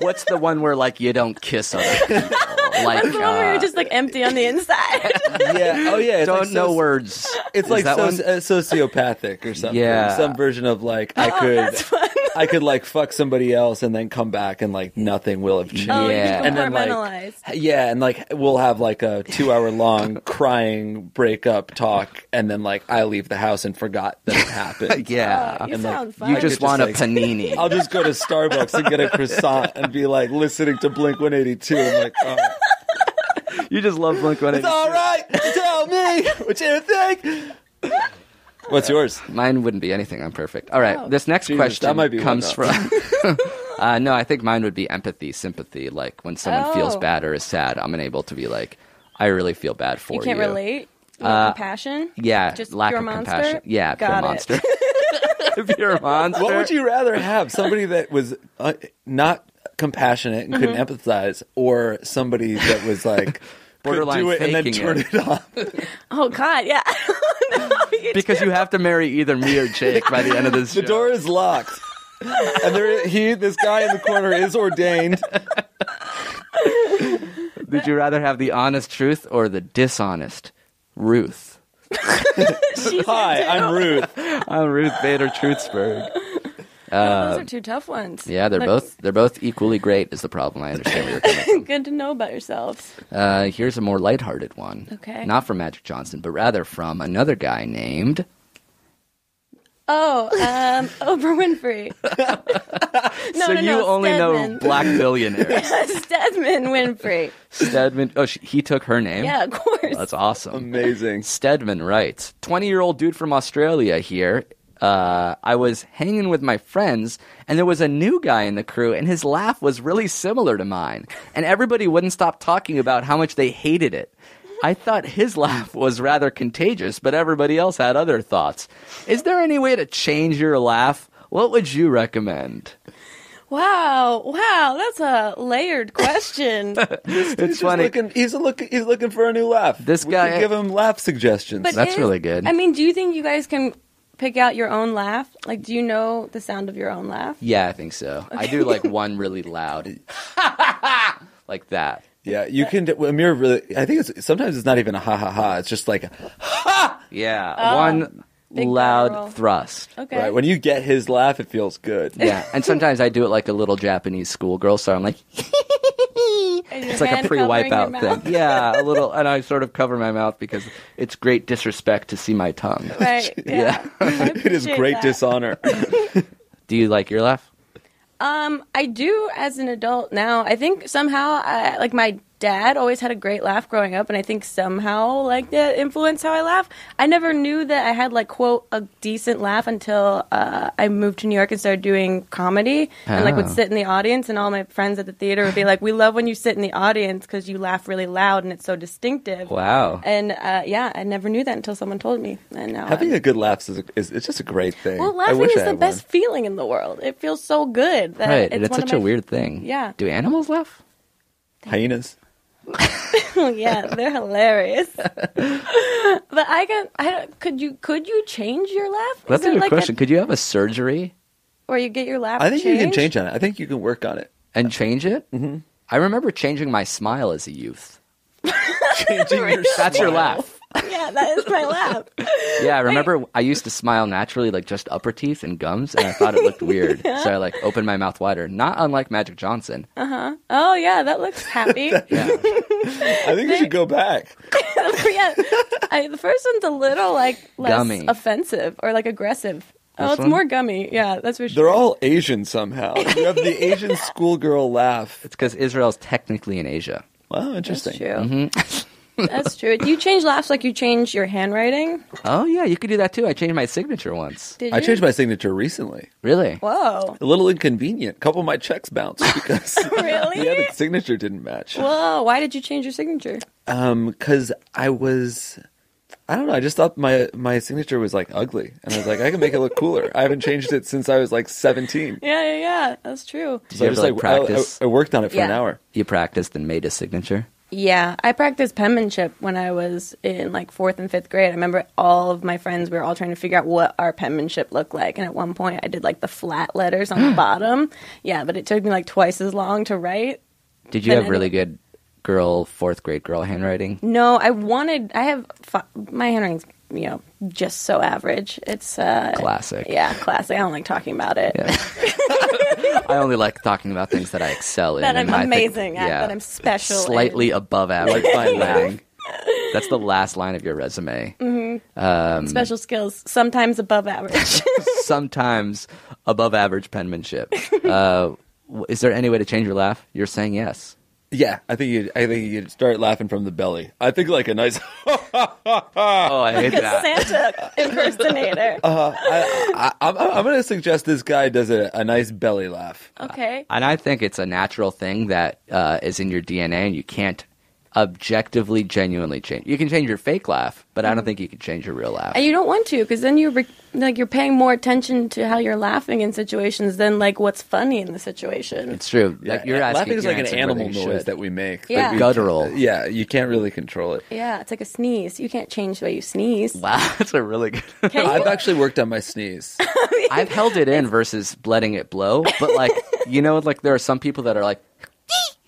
What's the one where like you don't kiss other people? (laughs) Like the one where uh, you're just like empty on the inside. (laughs) yeah. Oh yeah. It's don't like know soci- words. It's Is like that soci- one? uh, sociopathic or something. Yeah. Some version of like I could. Oh, that's fun. I could like fuck somebody else and then come back and like nothing will have oh, changed. Oh, Yeah. you And then, like. Yeah, and like we'll have like a two hour long (laughs) crying breakup talk, and then like I leave the house and forgot that it happened. (laughs) yeah. Oh, you And, like, sound fun. you just could just, want a like- panini. (laughs) I'll just go to Starbucks and get a croissant and be like listening to Blink 182. I'm like, oh, you just love Blink One it's all right. Tell me what you think. What's yours? Mine wouldn't be anything. I'm perfect. All right. Oh. This next Jesus, question that might be one, comes though. from. (laughs) uh, no, I think mine would be empathy, sympathy. Like when someone feels Oh. bad or is sad, I'm unable to be like, I really feel bad for You you. can't relate. No Uh, compassion. Yeah, Just lack pure of monster? compassion. Yeah, Got pure it. monster. (laughs) (laughs) pure monster. What would you rather have? Somebody that was uh, not compassionate and couldn't Mm-hmm. empathize, or somebody that was like Borderline could do it and then faking turn it. it off? (laughs) Oh God, yeah. (laughs) No, you Because you have to marry either me or Jake by the end of this (laughs) The show. door is locked. And there, he, this guy in the corner, is ordained. Would you rather have the honest truth or the dishonest Ruth? Hi, I'm Ruth. I'm Ruth Bader Truthsburg. Those are two tough ones. Yeah, they're But both they're both equally great. Is the problem? I understand where you're coming from. (laughs) good to know about yourselves. Uh, here's a more lighthearted one. Okay. Not from Magic Johnson, but rather from another guy named. Oh, um, (laughs) Oprah Winfrey. (laughs) no, so no, you no, only know black billionaires. Stedman Winfrey. Stedman. Oh, she, he took her name. Yeah, of course. That's awesome. Amazing. Stedman writes 20 year old dude from Australia here. Uh, I was hanging with my friends, and there was a new guy in the crew, and his laugh was really similar to mine. And everybody wouldn't stop talking about how much they hated it. I thought his laugh was rather contagious, but everybody else had other thoughts. Is there any way to change your laugh? What would you recommend? Wow, wow, that's a layered question. (laughs) It's He's just funny. Looking, he's looking. He's looking for a new laugh. This We guy- could give him laugh suggestions. But That's is- really good. I mean, do you think you guys can pick out your own laugh? Like, do you know the sound of your own laugh? Yeah, I think so. I do like one really loud, (laughs) like that. yeah, you can. do- Amir really. I think it's sometimes it's not even a ha ha ha. It's just like ha. Yeah, oh, one Oh, big loud barrel. thrust. Okay. right when you get his laugh, it feels good. Yeah, and sometimes I do it like a little Japanese schoolgirl, so I'm like, (laughs) And it's like a pre wipeout thing. (laughs) Yeah, a little, and I sort of cover my mouth because it's great disrespect to see my tongue. Right. Yeah. (laughs) I It is great that. dishonor. (laughs) Do you like your laugh? Um, I do as an adult now. I think somehow, I, like my dad always had a great laugh growing up, and I think somehow like that influenced how I laugh. I never knew that I had like quote a decent laugh until uh, I moved to New York and started doing comedy, and like would Oh. sit in the audience, and all my friends at the theater would be like, "We love when you sit in the audience because you laugh really loud and it's so distinctive." Wow. And uh, yeah, I never knew that until someone told me, and now Having I'm- a good laugh is, is it's just a great thing. well, I laughing wish is I the had best one. feeling in the world. It feels so good. That Right, it's it's one such of a weird thing. Yeah. Do animals laugh? Hyenas. (laughs) yeah, they're hilarious. (laughs) but I can. I don't- could you could you change your laugh? Is That's a good like, question. Could you have a surgery or you get your laugh? I think you can change on it. I think you can work on it. and change it? Mm-hmm. I remember changing my smile as a youth. (laughs) Changing your That's your laugh. (laughs) Yeah, that is my laugh. Yeah, I remember I used to smile naturally, like just upper teeth and gums, and I thought it looked weird. (laughs) So I like opened my mouth wider. Not unlike Magic Johnson. Uh huh. Oh yeah, that looks happy. (laughs) Yeah. I think you should go back. yeah, I, the first one's a little like less Gummy. offensive or like aggressive. Oh, it's one? more gummy. Yeah, that's for sure. They're all Asian somehow. You have the Asian schoolgirl laugh. It's because Israel's technically in Asia. Wow, That's interesting. true. Mm-hmm. That's true. Do you change laughs like you change your handwriting? Oh yeah, you could do that too. I changed my signature once. Did you? I changed my signature recently. Really? Whoa. A little inconvenient. A couple of my checks bounced because (laughs) Really? (laughs) yeah, the signature didn't match. Whoa. Why did you change your signature? Um, because I was, I don't know. I just thought my my signature was like ugly, and I was like, I can make it look cooler. I haven't changed it since I was like seventeen. Yeah, yeah, yeah. That's true. So you I ever, just like, like I- I- practice? I, worked on it for an hour. You practiced and made a signature. Yeah, I practiced penmanship when I was in like fourth and fifth grade. I remember all of my friends, we were all trying to figure out what our penmanship looked like. And at one point, I did like the flat letters on the (gasps) bottom. Yeah, but it took me like twice as long to write. Did you have really good girl fourth grade girl handwriting? No, I wanted, I have, fi- my handwriting's, you know, just so average. It's, uh, Classic. Yeah, classic. I don't like talking about it. Yeah. (laughs) I only like talking about things that I excel in. That I'm I think- amazing at, that I'm special in. Slightly above average. My laugh. That's the last line of your resume. Special skills, sometimes above average. (laughs) Sometimes above average penmanship. (laughs) Uh, is there any way to change your laugh? You're saying yes. Yeah, I think you. I think you start laughing from the belly. I think like a nice. (laughs) Oh, I hate a Santa impersonator. (laughs) I, I'm, I'm going to suggest this guy does a, a nice belly laugh. Okay. And I think it's a natural thing that uh, is in your DNA, and you can't objectively, genuinely change. You can change your fake laugh, but I don't mm-hmm. think you can change your real laugh. And you don't want to, because then you're re- like you're paying more attention to how you're laughing in situations than like what's funny in the situation. It's true. Yeah, Like, you're asking, laughing is you're like an animal noise should. that we make. Yeah. Like Guttural. Yeah, you can't really control it. yeah, it's like a sneeze. You can't change the way you sneeze. Wow, (laughs) that's a really good. I've actually worked on my sneeze. (laughs) I've held it in versus letting it blow, but like you know, like there are some people that are like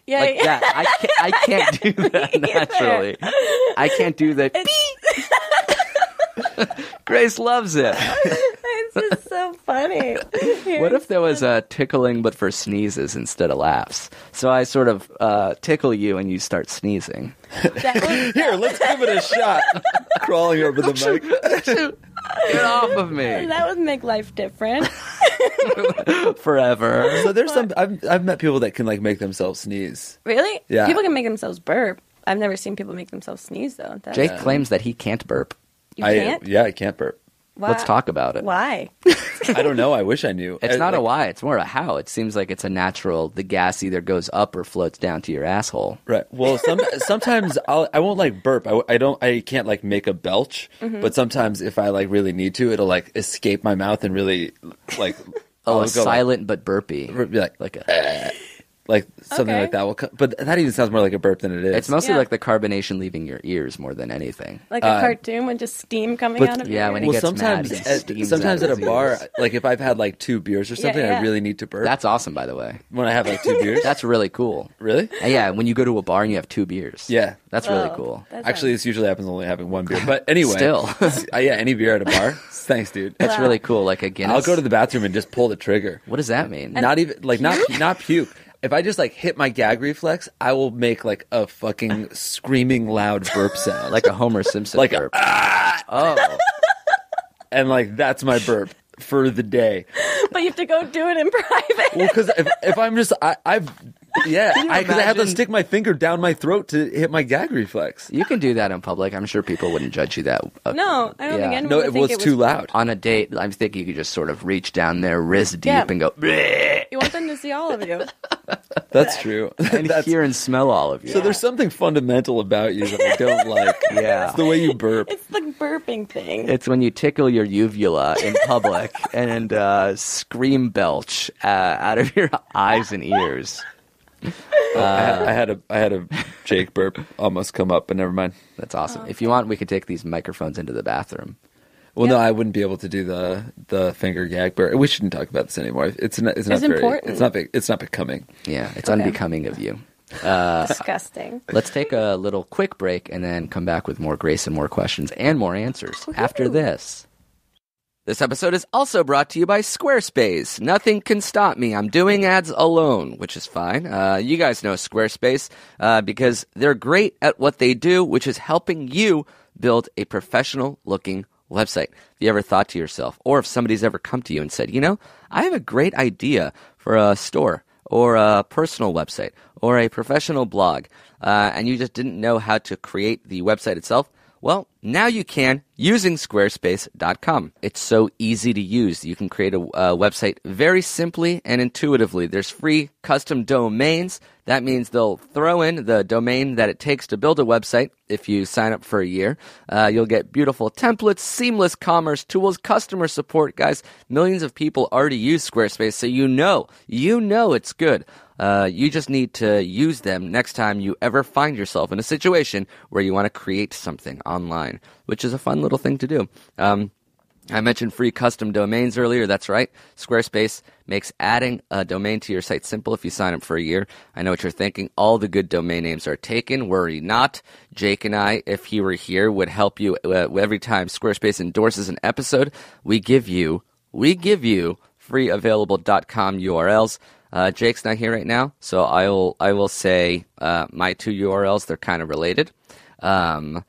yeah, like yeah. that. I can't, I (laughs) can't do that naturally. I can't do that. (laughs) Grace loves it. (laughs) It's this is so funny. What if there was a tickling but for sneezes instead of laughs? So I sort of uh, tickle you and you start sneezing. Here, let's give it a shot. Crawling over the mic. Get off of me (laughs) that would make life different. (laughs) forever. So there's some. I've I've met people that can like make themselves sneeze. Really? Yeah. People can make themselves burp. I've never seen people make themselves sneeze though. That's, Jake claims that he can't burp. you I can't. yeah, I can't burp. Why? Let's talk about it. Why? (laughs) I don't know. I wish I knew. It's I- not a why, it's more a how. It seems like it's a natural. The gas either goes up or floats down to your asshole. Right. Well, some (laughs) sometimes I'll I won't like burp. I, I don't I can't like make a belch. Mm-hmm. But sometimes if I like really need to, it'll like escape my mouth and really like (laughs) Oh, I'll a go, like- silent but burpy. be like Like a, like something Okay. like that will come. But that even sounds more like a burp than it is. it's mostly Yeah. like the carbonation leaving your ears more than anything. Like a cartoon with just steam coming but- out of Yeah, your when he ears? well, gets mad, sometimes he at, steams sometimes out at a his bar, ears. like if I've had like two beers or something, yeah. I really need to burp. That's awesome, by the way. when I have like two beers. That's really cool. really Uh, Yeah, when you go to a bar and you have two beers. yeah. That's really Oh, cool. that Actually, sounds- this usually happens only having one beer. But anyway, Still. (laughs) uh, yeah, any beer at a bar. Thanks, dude. That's really cool. Like a Guinness. I'll go to the bathroom and just pull the trigger. What does that mean? not even like not not puke. If I just like hit my gag reflex, I will make like a fucking screaming loud burp sound. like a Homer Simpson Like a- burp. Ah! oh, and like that's my burp for the day. but you have to go do it in (laughs) private. Well, because if, if I'm just I, I've yeah, I, cause I have to stick my finger down my throat to hit my gag reflex. you can do that in public. I'm sure people wouldn't judge you that. uh, no, I don't Yeah. think anyone No, would it think was it too loud. On a date, I'm thinking you could just sort of reach down there, wrist deep, Yeah. and go "Bleh," You want them to see all of you. (laughs) That's true. (laughs) and That's, hear and smell all of you. so there's something fundamental about you that I don't like. (laughs) Yeah. it's the way you burp. It's the burping thing. It's when you tickle your uvula in public and uh, scream belch uh, out of your eyes and ears. (laughs) Uh, I, had, I had a I had a Jake burp almost come up, but never mind. That's awesome. If you want, we could take these microphones into the bathroom. Well, no, I wouldn't be able to do the the finger gag burp. We shouldn't talk about this anymore. It's not. It's not It's very. important. It's not. be- It's not becoming. Yeah, it's Okay. unbecoming of you. Uh, Disgusting. Let's take a little quick break and then come back with more grace and more questions and more answers after this. This episode is also brought to you by Squarespace. Nothing can stop me. I'm doing ads alone, which is fine. Uh, you guys know Squarespace uh, because they're great at what they do, which is helping you build a professional looking website. If you ever thought to yourself, or if somebody's ever come to you and said, you know, I have a great idea for a store or a personal website or a professional blog, uh, and you just didn't know how to create the website itself? Well, now you can using squarespace.com. It's so easy to use. You can create a, a website very simply and intuitively. There's free custom domains. That means they'll throw in the domain that it takes to build a website if you sign up for a year. Uh, you'll get beautiful templates, seamless commerce tools, customer support. Guys, millions of people already use Squarespace, so you know, you know it's good. Uh, you just need to use them next time you ever find yourself in a situation where you want to create something online, which is a fun little thing to do. Um, I mentioned free custom domains earlier. That's right. Squarespace makes adding a domain to your site simple if you sign up for a year. I know what you're thinking. All the good domain names are taken. Worry not. Jake and I, if he were here, would help you uh, every time Squarespace endorses an episode. We give you, we give you free available.com URLs. Uh, Jake's not here right now, so I will I will say uh, my two URLs. They're kind of related. Um,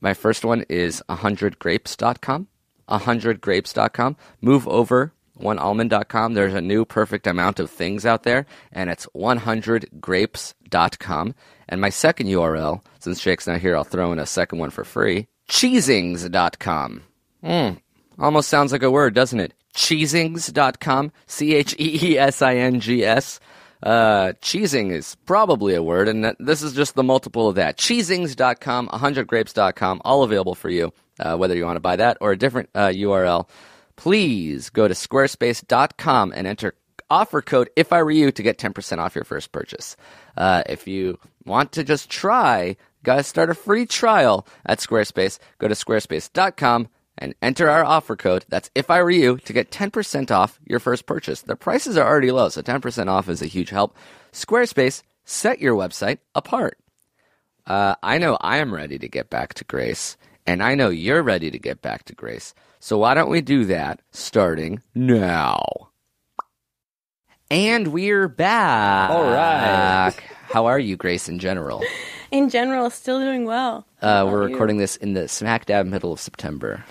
my first one is 100grapes.com. 100grapes.com. Move over onealmond.com. There's a new perfect amount of things out there, and it's 100grapes.com. And my second URL, since Jake's not here, I'll throw in a second one for free cheesings.com. Mm, almost sounds like a word, doesn't it? Cheesings.com. C H E E S I N G S. Uh, cheesing is probably a word, and this is just the multiple of that. Cheesings.com, 100grapes.com, all available for you, uh, whether you want to buy that or a different uh, URL. Please go to squarespace.com and enter offer code if I were you to get 10% off your first purchase. Uh, if you want to just try, guys, start a free trial at Squarespace. Go to squarespace.com and enter our offer code. That's if I were you to get 10% off your first purchase. The prices are already low, so 10% off is a huge help. Squarespace, set your website apart. Uh, I know I am ready to get back to Grace, And I know you're ready to get back to Grace. So why don't we do that starting now? And we're back. All right. (laughs) How are you, Grace, in general? In general, still doing well. Uh, we're about you? recording this in the smack dab middle of September.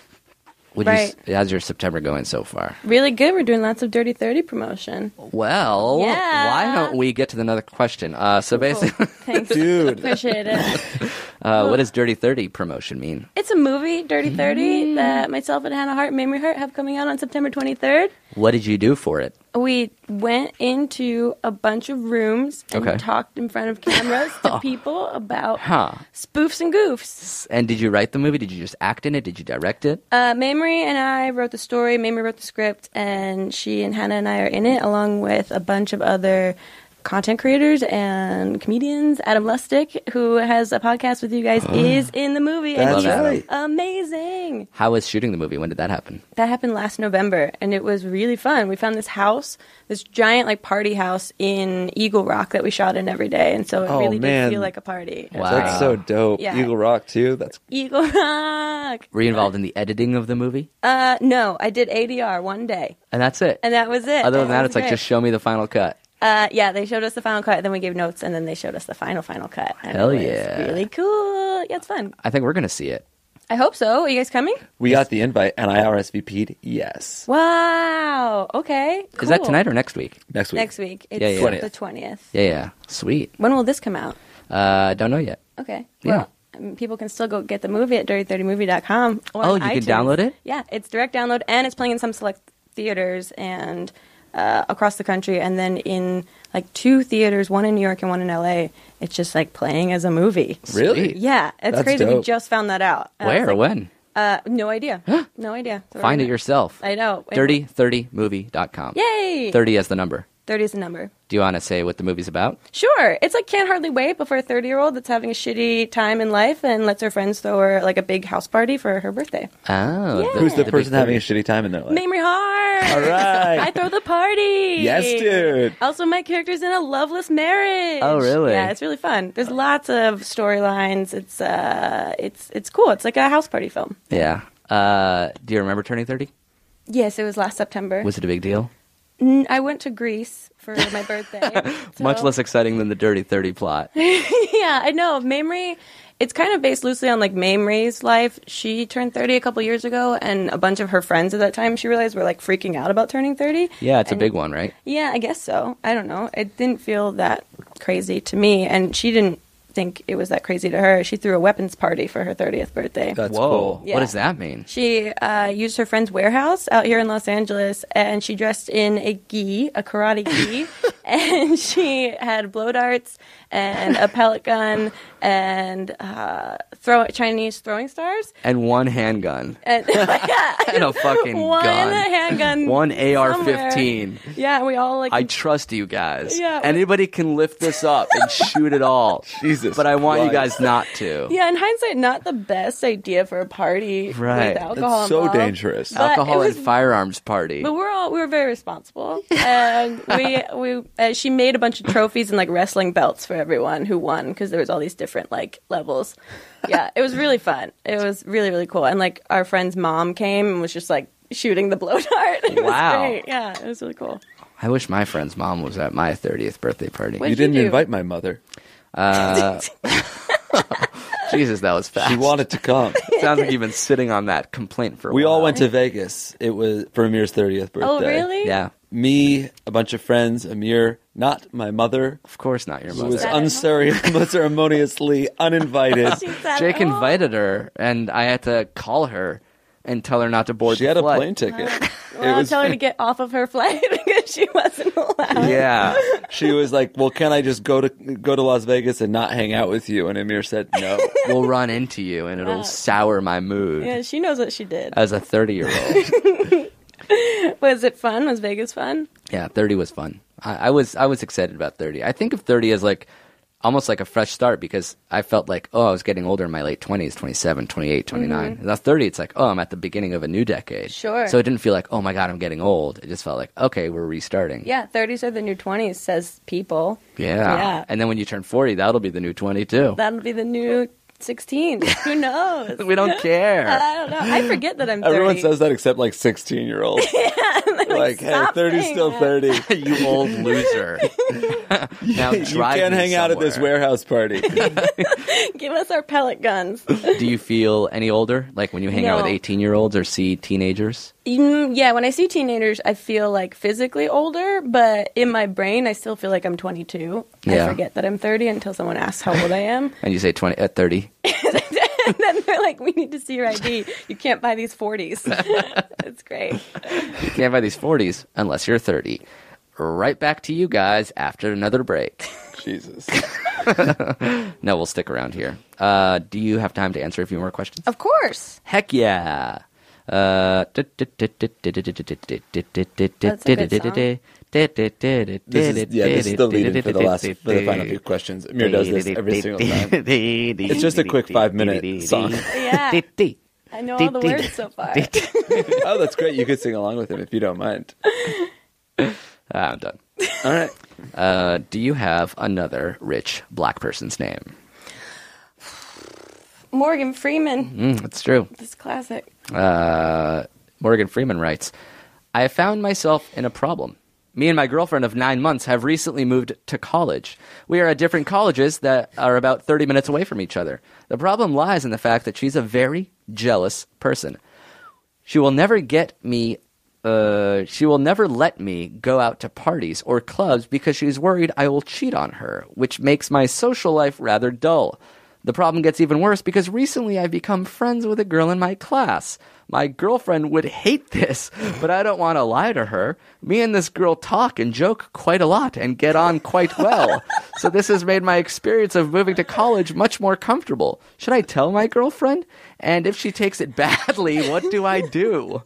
Would Right. you, how's your September going so far? Really good. We're doing lots of Dirty 30 promotion. Well, Yeah. why don't we get to the another question? Uh, so basically, Thanks. Dude. Appreciate it. (laughs) uh, what does Dirty 30 promotion mean? It's a movie, Dirty Mm. 30, that myself and Hannah Hart and Mamrie Hart have coming out on September 23rd. What did you do for it? We went into a bunch of rooms and Okay. talked in front of cameras to (laughs) people about Huh. spoofs and goofs. And did you write the movie? Did you just act in it? Did you direct it? Uh, Mamrie and I wrote the story. Mamrie wrote the script, and she and Hannah and I are in it, along with a bunch of other content creators and comedians. Adam Lustick, who has a podcast with you guys, (gasps) is in the movie, and That's he's right. amazing. How was shooting the movie? When did that happen? That happened last November, and it was really fun. We found this house, this giant like party house in Eagle Rock that we shot in every day, and so it Oh, really man. did feel like a party. Wow. That's so dope. Yeah. Eagle Rock too. That's Eagle Rock. Were you involved in the editing of the movie? Uh, no, I did ADR one day, And that's it. and that was it. Other than that, was it's like great. just show me the final cut. Uh, yeah, they showed us the final cut, then we gave notes, and then they showed us the final final cut. And Hell it was yeah. Really cool. Yeah, it's fun. I think we're gonna see it. I hope so. Are you guys coming? we got the invite and I RSVP'd. Yes. Wow. Okay. Is that tonight or next week? Next week. Next week. It's Yeah, yeah. the twentieth. Yeah, yeah. Sweet. When will this come out? Uh, don't know yet. Okay. Yeah. Well, um, people can still go get the movie at dirty30movie.com. Or Oh, on you can download it? Yeah, it's direct download, and it's playing in some select theaters and uh, across the country, and then in like two theaters, one in New York and one in LA. It's just like playing as a movie. Really? Yeah, it's That's crazy. We dope. just found that out. And I was Where? like, when? Uh, no idea. no idea. Find it yourself. I know. 3030movie.com. Yay! 30 as the number. 30 is the number. Do you want to say what the movie's about? Sure. It's like can't hardly wait, but for a 30 year old that's having a shitty time in life and lets her friends throw her like a big house party for her birthday. Oh. Yeah. Who's the big person having a shitty time in their life? Mamrie Hart. All right. (laughs) I throw the party. Yes, dude. Also, my character's in a loveless marriage. Oh, really? Yeah, it's really fun. There's lots of storylines. It's uh, it's it's cool. It's like a house party film. Yeah. Uh, do you remember turning 30? Yes, it was last September. Was it a big deal? I went to Greece for my birthday. (laughs) Much less exciting than the Dirty 30 plot. (laughs) yeah, I know. Mamrie, it's kind of based loosely on like Mamrie's life. She turned 30 a couple years ago, and a bunch of her friends at that time she realized were like freaking out about turning 30. Yeah, it's a big one, right? Yeah, I guess so. I don't know. It didn't feel that crazy to me, and she didn't think it was that crazy to her. She threw a weapons party for her 30th birthday. That's Whoa. cool. Yeah. What does that mean? She uh, used her friend's warehouse out here in Los Angeles, and she dressed in a gi, a karate gi, (laughs) and (laughs) she had blow darts and a pellet gun and uh, throw Chinese throwing stars. And one handgun. (laughs) And, (laughs) yeah, And a fucking one gun. handgun, One AR somewhere. 15. Yeah, we all like I trust you guys. Yeah. Anybody can lift this up and shoot it all. Jesus But I want you guys not to. Yeah, in hindsight, not the best idea for a party Right. with alcohol That's so involved. dangerous. But Alcohol was- and firearms party. But we're all we were very responsible, and we we uh, she made a bunch of trophies and like wrestling belts for everyone who won because there was all these different like levels. Yeah, it was really fun. It was really really cool, and like our friend's mom came and was just like shooting the blow (laughs) dart. It was Wow. great. Yeah, it was really cool. I wish my friend's mom was at my 30th birthday party. You What'd you didn't do? invite my mother. Uh, (laughs) (laughs) Jesus, that was fast. She wanted to come. (laughs) Sounds like you've been sitting on that complaint for a we while. all went to Vegas. It was for Amir's 30th birthday. Oh really? Yeah, Me, a bunch of friends, Amir, not my mother, of course not your who mother. was Sat at (laughs) (laughs) unceremoniously uninvited. She sat Jake home. invited her, and I had to call her and tell her not to board she the had a plane ticket. Uh-huh. (laughs) Well, was, tell her to get off of her (laughs) flight because she wasn't allowed. Yeah, she was like, "Well, can I just go to go to Las Vegas and not hang out with you?" And Amir said, "No." (laughs) we'll run into you, and it'll Wow. sour my mood Yeah, she knows what she did. as a thirty-year-old. Was it fun? Was Vegas fun? yeah, thirty was fun. I, I was I was excited about thirty. I think of thirty as like almost like a fresh start because I felt like oh I was getting older in my late twenties, 27, 28, 29. And That's thirty. It's like oh I'm at the beginning of a new decade. Mm-hmm. Sure. So it didn't feel like oh my god I'm getting old. It just felt like okay we're restarting. Yeah, 30s are the new 20s, says people. Yeah. Yeah. And then when you turn 40, that'll be the new 20 too. That'll be the new 16. (laughs) Who knows? (laughs) We don't care. (laughs) I don't know. I forget that I'm 30. Everyone says that except like 16 year olds. like, hey, stop 30 still that. 30. you old loser. (laughs) now you can't me hang out at this warehouse party. (laughs) (laughs) Give us our pellet guns. Do you feel any older? Like when you hang out with 18 year olds or see teenagers? Mm, yeah, when I see teenagers, I feel like physically older, but in my brain, I still feel like I'm 22. Yeah. I forget that I'm 30 until someone asks how old I am. And you say 20 at 30? and then they're like, we need to see your ID. You can't buy these 40s. it's great. You can't buy these 40s unless you're 30. Right back to you guys after another break. Jesus. (laughs) No, we'll stick around here. Uh, do you have time to answer a few more questions? Of course. Heck yeah. Uh, This is, yeah, this is the lead in for the last for the final few questions. Amir does this every single time. It's just a quick five-minute song. Yeah. (laughs) I know all the words so far. (laughs) Oh, that's great. You could sing along with him if you don't mind. Ah, I'm done. All right. Uh, do you have another rich black person's name? Morgan Freeman. Mm, that's true. This classic. Uh, Morgan Freeman writes, I have found myself in a problem. Me and my girlfriend of nine months have recently moved to college. We are at different colleges that are about 30 minutes away from each other. The problem lies in the fact that she's a very jealous person. She will never get me. Uh, she will never let me go out to parties or clubs because she's worried I will cheat on her, which makes my social life rather dull. The problem gets even worse because recently I've become friends with a girl in my class. My girlfriend would hate this, but I don't want to lie to her. Me and this girl talk and joke quite a lot and get on quite well. so this has made my experience of moving to college much more comfortable. Should I tell my girlfriend? And if she takes it badly, what do I do?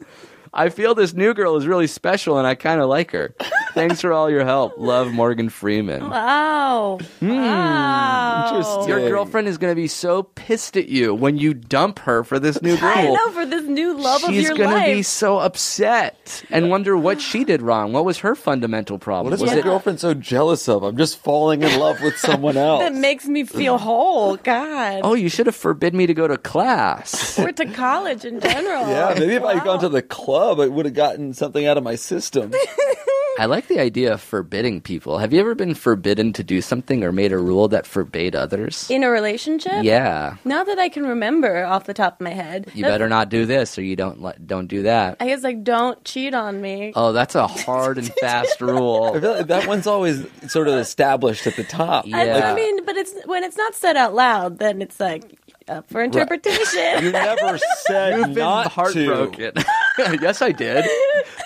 I feel this new girl is really special and I kind of like her. Thanks for all your help. Love, Morgan Freeman. Wow. Hmm. Wow. Interesting. Your girlfriend is going to be so pissed at you when you dump her for this new girl. I know for this new love of She's your gonna life. be so upset and wonder what she did wrong. What was her fundamental problem? What is was my it girlfriend so jealous of? I'm just falling in love with someone (laughs) else. that makes me feel whole. God. Oh, you should have forbid me to go to class. (laughs) Or to college in general. yeah, maybe if I had gone to the club, I would have gotten something out of my system. (laughs) I like the idea of forbidding people. Have you ever been forbidden to do something or made a rule that forbade others? In a relationship? Yeah. Now that I can remember off the top of my head. You better not do this or you don't li- don't do that. I guess like don't cheat on me. Oh, that's a hard and (laughs) fast rule. I feel like that one's always sort of established at the top. I, I mean, but it's when it's not said out loud, then it's like up for interpretation. You never said You've been not heartbroken. (laughs) yes, I did.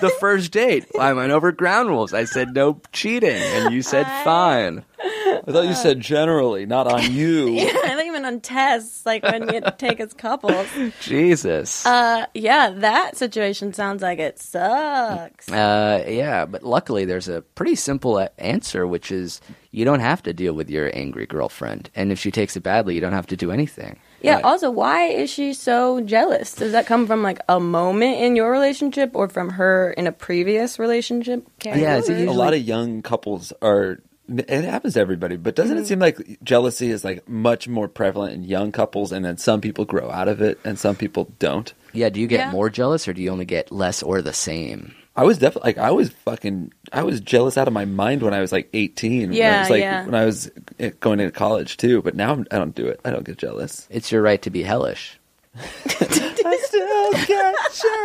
The first date, I went over ground rules. I said no cheating, and you said fine. I thought you said generally, not on (laughs) you. I think even on tests, like when you (laughs) take as couples. Jesus. Uh, yeah, that situation sounds like it sucks. Uh, yeah, but luckily there's a pretty simple answer, which is you don't have to deal with your angry girlfriend, and if she takes it badly, you don't have to do anything. Yeah. Right. Also, why is she so jealous? Does that come from like a moment in your relationship, or from her in a previous relationship? Carrying Yeah, is it over? a lot of young couples are it happens to everybody but doesn't it mm-hmm. seem like jealousy is like much more prevalent in young couples and then some people grow out of it and some people don't Yeah, do you get Yeah. more jealous, or do you only get less or the same? I was definitely like i was fucking i was jealous out of my mind when i was like 18 when I Yeah, was like yeah. when i was eh, going into college too but now I'm, i don't do it i don't get jealous It's your right to be hellish. (laughs) i still get jealous (laughs)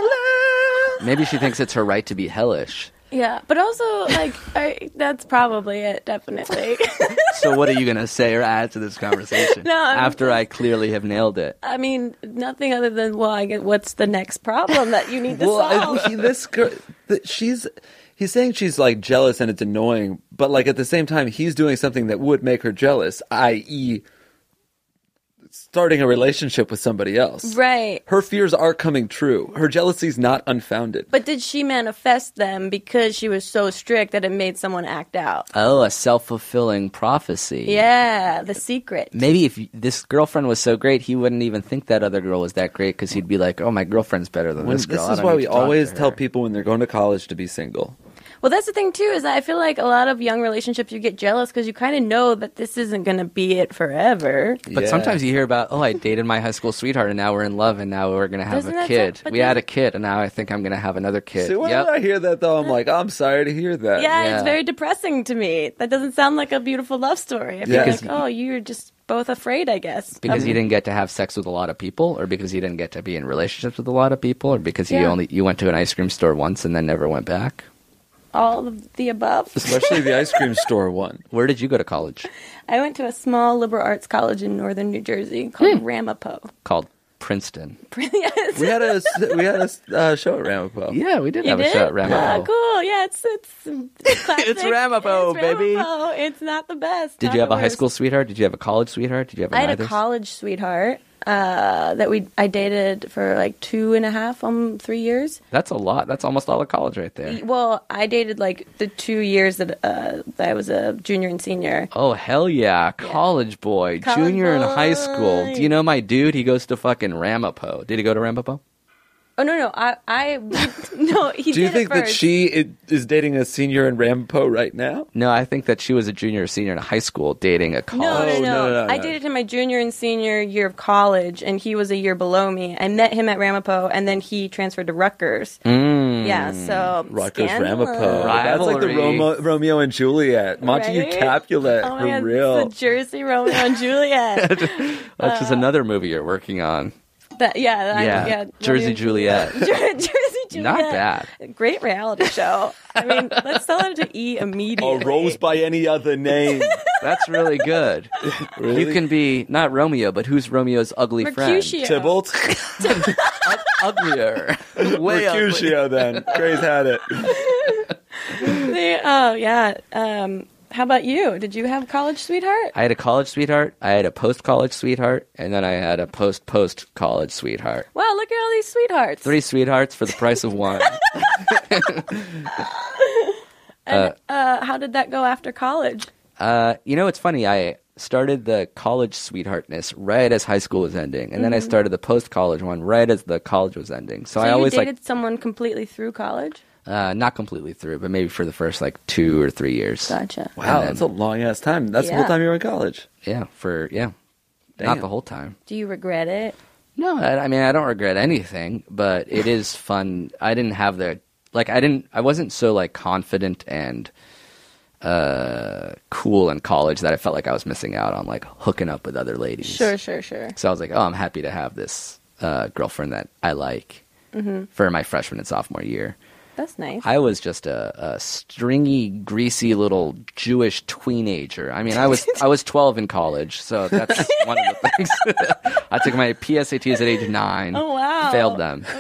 Maybe she thinks it's her right to be hellish. Yeah, but also like I, that's probably it. Definitely. (laughs) So what are you gonna say or add to this conversation? No, I'm after I clearly have nailed it. I mean, nothing other than well, I get what's the next problem that you need to well solve. I, he, this girl th- she's he's saying she's like jealous and it's annoying but like at the same time he's doing something that would make her jealous i.e starting a relationship with somebody else right. her fears are coming true her jealousy's not unfounded But did she manifest them because she was so strict that it made someone act out? Oh, a self fulfilling prophecy. Yeah, the secret. Maybe if this girlfriend was so great, he wouldn't even think that other girl was that great because he'd be like, "Oh, my girlfriend's better than When- this girl." this is why we always tell people when they're going to college to be single Well, that's the thing too. Is that I feel like a lot of young relationships you get jealous because you kind of know that this isn't going to be it forever. But Yeah. sometimes you hear about, oh, I dated my high school sweetheart and now we're in love and now we're going to have Doesn't a kid. sound- but we had a kid and now I think I'm going to have another kid. See, when Yep. I hear that though, I'm like, I'm sorry to hear that. Yeah, Yeah. it's very depressing to me. That doesn't sound like a beautiful love story. I feel Yeah. like, Because- oh, you're just both afraid, I guess. because Um, you didn't get to have sex with a lot of people or because you didn't get to be in relationships with a lot of people or because you only you went to an ice cream store once and then never went back all of the above. Especially the ice cream (laughs) store one. where did you go to college I went to a small liberal arts college in northern New Jersey called Ramapo. called princeton (laughs) yes. We had a we had a uh, show at Ramapo. yeah we did You have did? a show at Ramapo Oh, cool. Yeah, it's it's (laughs) classic. It's Ramapo, It's baby. Ramapo. It's not the best. did not you have the a high school sweetheart did you have a college sweetheart did you have a I had a neither? college sweetheart uh, that we I dated for like two and a half, um, three years. that's a lot that's almost all of college right there Well, I dated like the two years that uh, that I was a junior and senior. Oh hell yeah, college boy, College junior in high school. Do you know my dude? He goes to fucking Ramapo. Did he go to Ramapo? Oh no, no, I, I (laughs) no. He didn't. Do you did think it that she is dating a senior in Ramapo right now? No, I think that she was a junior or senior in high school dating a college. No, no, Oh, no, no, no, I dated him my junior and senior year of college, and he was a year below me. I met him at Ramapo, and then he transferred to Rutgers. Mm. Yeah, so Rutgers scandalous. Ramapo. That's like the Rivalry. Romo, Romeo and Juliet. Montague Right? Capulet Oh my for God, real. the Jersey Romeo and Juliet. (laughs) That's just another movie you're working on. That- yeah, I- Yeah, yeah, Jersey Romeo (laughs) Juliet. Jersey Juliet. Not bad. Great reality show. I mean, (laughs) let's sell it to E immediately. A rose by any other name. (laughs) That's really good. Really? You can be not Romeo, but who's Romeo's ugly Mercutio. Tybalt? friend? Uglier. Way uglier. Mercutio then. Grace had it. The- oh yeah. Um, how about you? Did you have a college sweetheart? I had a college sweetheart, I had a post college sweetheart, and then I had a post post college sweetheart. Wow, look at all these sweethearts. Three sweethearts for the price of one. (laughs) (laughs) And, uh, how did that go after college? Uh, you know, it's funny. I started the college sweetheartness right as high school was ending, and then I started the post college one right as the college was ending. So, Mm-hmm. So I you always dated someone completely through college? Like uh, not completely through, but maybe for the first like two or three years. Gotcha. Wow, And that's a long ass time. That's the whole Yeah. time you were in college. Yeah, for yeah, Damn. not the whole time. Do you regret it? No, I, I mean I don't regret anything, but it (sighs) is fun. I didn't have the like I didn't I wasn't so like confident and uh cool in college that I felt like I was missing out on like hooking up with other ladies. Sure, sure, sure. So I was like, oh, I'm happy to have this uh, girlfriend that I like Mm-hmm. for my freshman and sophomore year. That's nice. I was just a, a stringy, greasy little Jewish teenager. I mean, I was I was 12 in college, so that's (laughs) one of the things. (laughs) I took my PSATs at age nine. Oh, wow. Failed them. (laughs)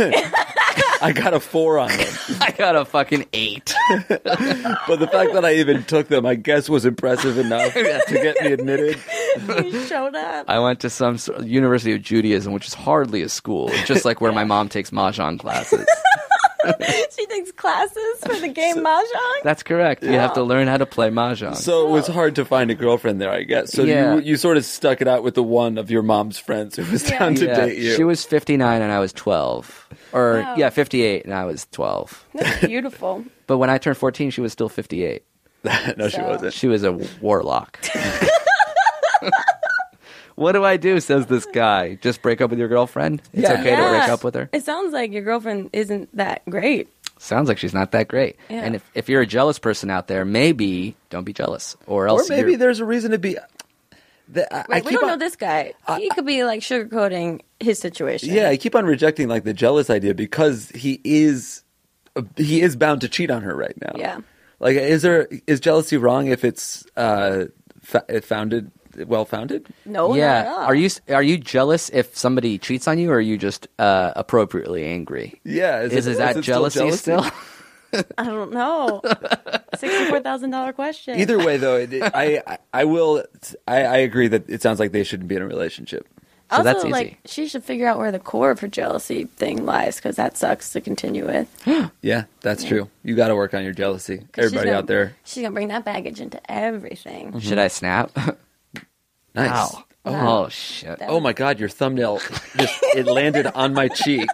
I got a four on them. I got a fucking eight. But the fact that I even took them, I guess, was impressive enough to get me admitted. you showed up. I went to some sort of University of Judaism, which is hardly a school. It's just like where my mom takes mahjong classes. (laughs) she takes classes for the game mahjong. That's correct. You have to oh. learn how to play mahjong. So it was hard to find a girlfriend there, I guess. So Yeah. you you sort of stuck it out with the one of your mom's friends who was Yeah. down to yeah, date you. she was 59 and I was 12. Or, Wow. yeah, 58 and I was 12. That's (laughs) beautiful. But when I turned 14, she was still 58. (laughs) no, she wasn't. She was a warlock. What do I do? Says this guy. Just break up with your girlfriend? It's Yeah. okay to break up with her? It sounds like your girlfriend isn't that great. Sounds like she's not that great. Yeah. And if, if you're a jealous person out there, maybe don't be jealous. Or else. Or else maybe you're- there's a reason to be. The, I, I we don't on, know this guy. He could be like sugarcoating his situation. Yeah, I keep on rejecting like the jealous idea because he is he is bound to cheat on her right now. Yeah. Like, is there is jealousy wrong if it's uh fa- founded well founded? No, not yeah. at all. Are you are you jealous if somebody cheats on you, or are you just uh, appropriately angry? Yeah, Is, it- is that it still jealousy still? (laughs) I don't know. Sixty-four thousand dollar question. Either way, though, it, (laughs) I, I I will I, I agree that it sounds like they shouldn't be in a relationship. So also, that's easy. like she should figure out where the core of her jealousy thing lies because that sucks to continue with. (gasps) Yeah, that's true. You got to work on your jealousy. Everybody gonna- out there, she's gonna bring that baggage into everything. Should I snap? (laughs) nice. Wow. Oh shit. That Oh my god, your thumbnail just it landed on my cheek.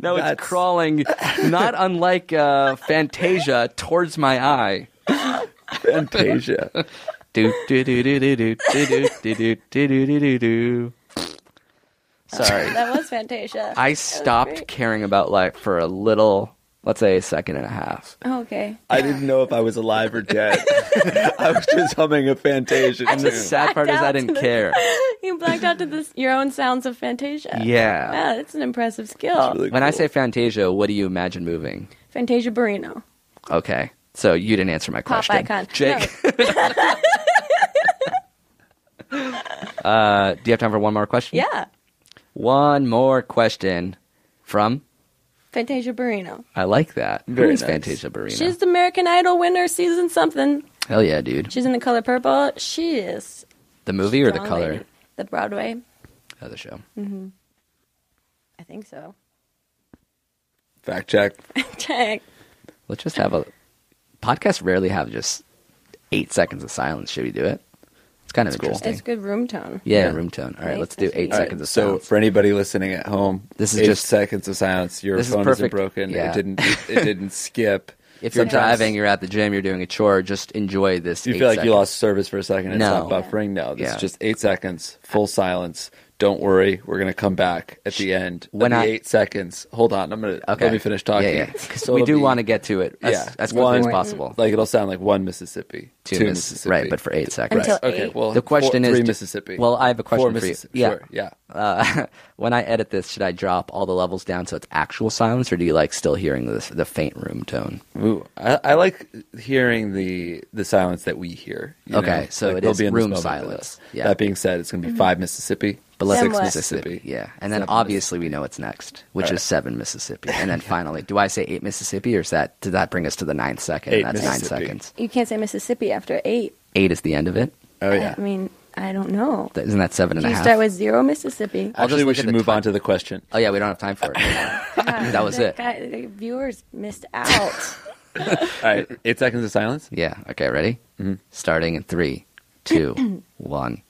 No, it's crawling, not unlike uh, Fantasia, towards my eye. Fantasia. Do do do do do do do do do do do do do do. Sorry, That was Fantasia. I stopped caring about life for a little, let's say, a second and a half. Oh, okay. I didn't know if I was alive or dead. (laughs) I was just humming a Fantasia. And the sad part is I didn't the- care. (laughs) You blacked out to this, your own sounds of Fantasia. Yeah. Yeah, that's an impressive skill. Really When I say Fantasia, what do you imagine moving? Fantasia Barrino. Okay, so you didn't answer my Pop question, icon. Jake. (laughs) uh, do you have time for one more question? Yeah. One more question from. Fantasia Barrino. I like that. Very Who's nice. Fantasia Barrino? She's the American Idol winner, season something. Hell yeah, dude. She's in the color purple. She is The movie or the strong color. The Broadway. of the show? Mm-hmm. I think so. Fact check. (laughs) Check. Let's just have a podcast. Rarely have just eight seconds of silence. Should we do it? It's kind of cool. interesting. It's good room tone. Yeah, Yeah. room tone. All right, Right, let's do eight what you seconds of silence. so for anybody listening at home, This is eight just- seconds of silence. Your This phone isn't broken. Yeah. It didn't. It (laughs) didn't skip. if you're Sometimes driving, you're at the gym, you're doing a chore, just enjoy this. You eight feel like you lost service for a second and No. stopped buffering. No, this Yeah. is just eight seconds, full silence. Don't worry, we're gonna come back at the end. When the I- eight seconds. Hold on, I'm gonna Okay. let me finish talking. Yeah, yeah. So we do want to get to it as, yeah, as quickly one, as possible. Like it'll sound like one Mississippi, Two two, Miss- Mississippi, right, but for eight seconds. Until Okay, eight. well, The question four, is three Mississippi. well, I have a question Four for you. Yeah. Sure, yeah. uh, (laughs) when I edit this, should I drop all the levels down so it's actual silence, or do you like still hearing this the faint room tone? Ooh, I, I like hearing the the silence that we hear. Okay, know? so Like, it they'll be room silence. Yeah. That being said, it's going to be five Mississippi, But let's Then six what? Mississippi. Yeah, and then Seven obviously we know what's next, which All is seven Mississippi, and then (laughs) finally, do I say eight Mississippi, or is that did that bring us to the ninth second? Eight That's nine seconds. You can't say Mississippi after eight. Eight is the end of it. Oh yeah. I mean, I don't know. That- Isn't that seven and Do a you start with zero Mississippi? I'll just Actually, we should move time. on to the question. oh yeah, we don't have time for it. (laughs) God, that was the it. guy- the viewers missed out. (laughs) All right, eight seconds of silence. Yeah. Okay. Ready? Mm-hmm. Starting in three, two, (clears throat) one.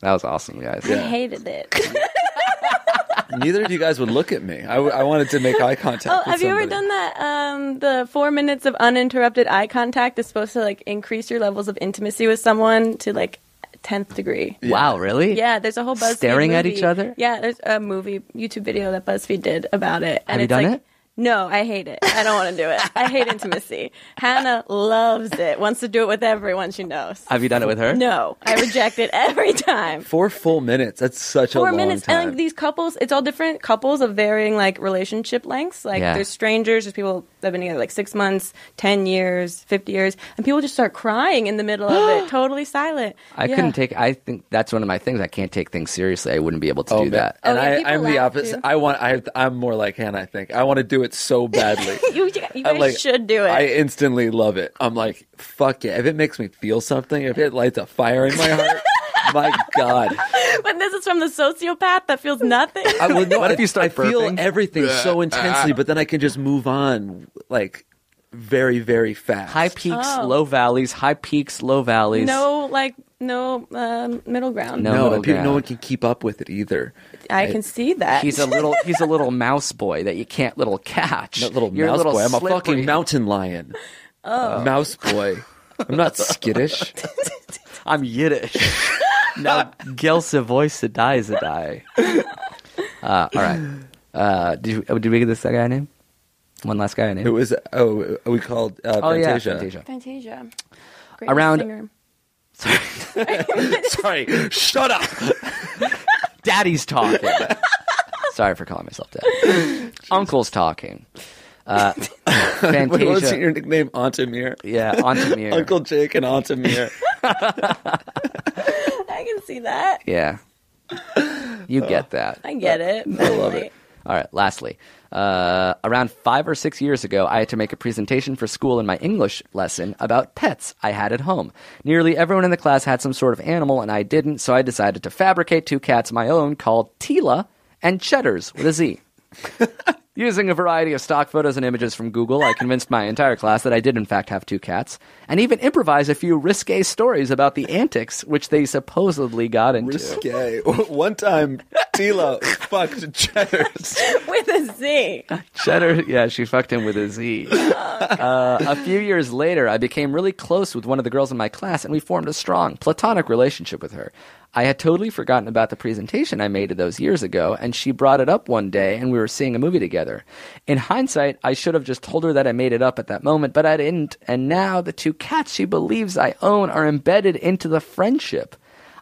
That was awesome, guys. I hated it. (laughs) Neither of you guys would look at me. I, w- I wanted to make eye contact. Oh, with have you ever somebody. done that? Um, the four minutes of uninterrupted eye contact is supposed to like increase your levels of intimacy with someone to like tenth degree. Wow, really? Yeah, there's a whole BuzzFeed Staring at movie. each other? Yeah, there's a movie YouTube video that BuzzFeed did about it. And Have you it's done like, it? No, I hate it. I don't want to do it. I hate intimacy. (laughs) Hannah loves it. Wants to do it with everyone she knows. Have you done it with her? No, I reject it every time. (laughs) Four full minutes. That's such a Four long minutes, time. and like these couples, it's all different couples of varying like relationship lengths. Like Yeah. there's strangers, there's people that have been together like six months, ten years, fifty years, and people just start crying in the middle of it, (gasps) totally silent. I Yeah. couldn't take. I think that's one of my things. I can't take things seriously. I wouldn't be able to oh do man, that. and Oh, yeah, I, people I'm the laugh, opposite. too. I want. I, I'm more like Hannah. I think I want to do it so (laughs) badly. You, you guys like- should do it. I instantly love it. I'm like, fuck it. If it makes me feel something, if it lights a fire in my (laughs) heart, my god. but this is from the sociopath that feels nothing. I would know. What if you start I feel burping? everything so intensely, but then I can just move on, like very, very fast. High peaks, Oh. low valleys. High peaks, low valleys. no, like no um, middle ground. No. No, middle and people, no one can keep up with it either. I can see that. He's a little. He's a little (laughs) mouse boy that you can't little catch. No, little You're mouse little boy. I'm a fucking mountain lion. Oh, mouse boy. I'm not skittish. (laughs) I'm Yiddish. (laughs) now, Gelse voice a die is a die. Uh, all right. Uh, did, you, did we get this guy name? One last guy name. It was oh we called uh, oh yeah, Fantasia. Fantasia. Fantasia. Around- singer. Sorry, (laughs) Sorry. shut up. Daddy's talking. Sorry for calling myself dad. Uncle's talking. Uh, (laughs) Wait, what was Fantasia. your nickname? Antamir. yeah, Antamir. (laughs) Uncle Jake and Antamir. I can see that. Yeah. You get that. I get it. I love it. All right, lastly. Uh, around five or six years ago, I had to make a presentation for school in my English lesson about pets I had at home. Nearly everyone in the class had some sort of animal, and I didn't, so I decided to fabricate two cats of my own called Tila and Cheddars with a Z. (laughs) Using a variety of stock photos and images from Google, I convinced my entire class that I did in fact have two cats, and even improvised a few risque stories about the antics which they supposedly got into. Risque. (laughs) One time, Tila fucked Cheddars. (laughs) With a Z. Cheddar, yeah, she fucked him with a Z. Uh, a few years later, I became really close with one of the girls in my class, and we formed a strong platonic relationship with her. I had totally forgotten about the presentation I made to those years ago, and she brought it up one day, and we were seeing a movie together. In hindsight, I should have just told her that I made it up at that moment, but I didn't, and now the two cats she believes I own are embedded into the friendship.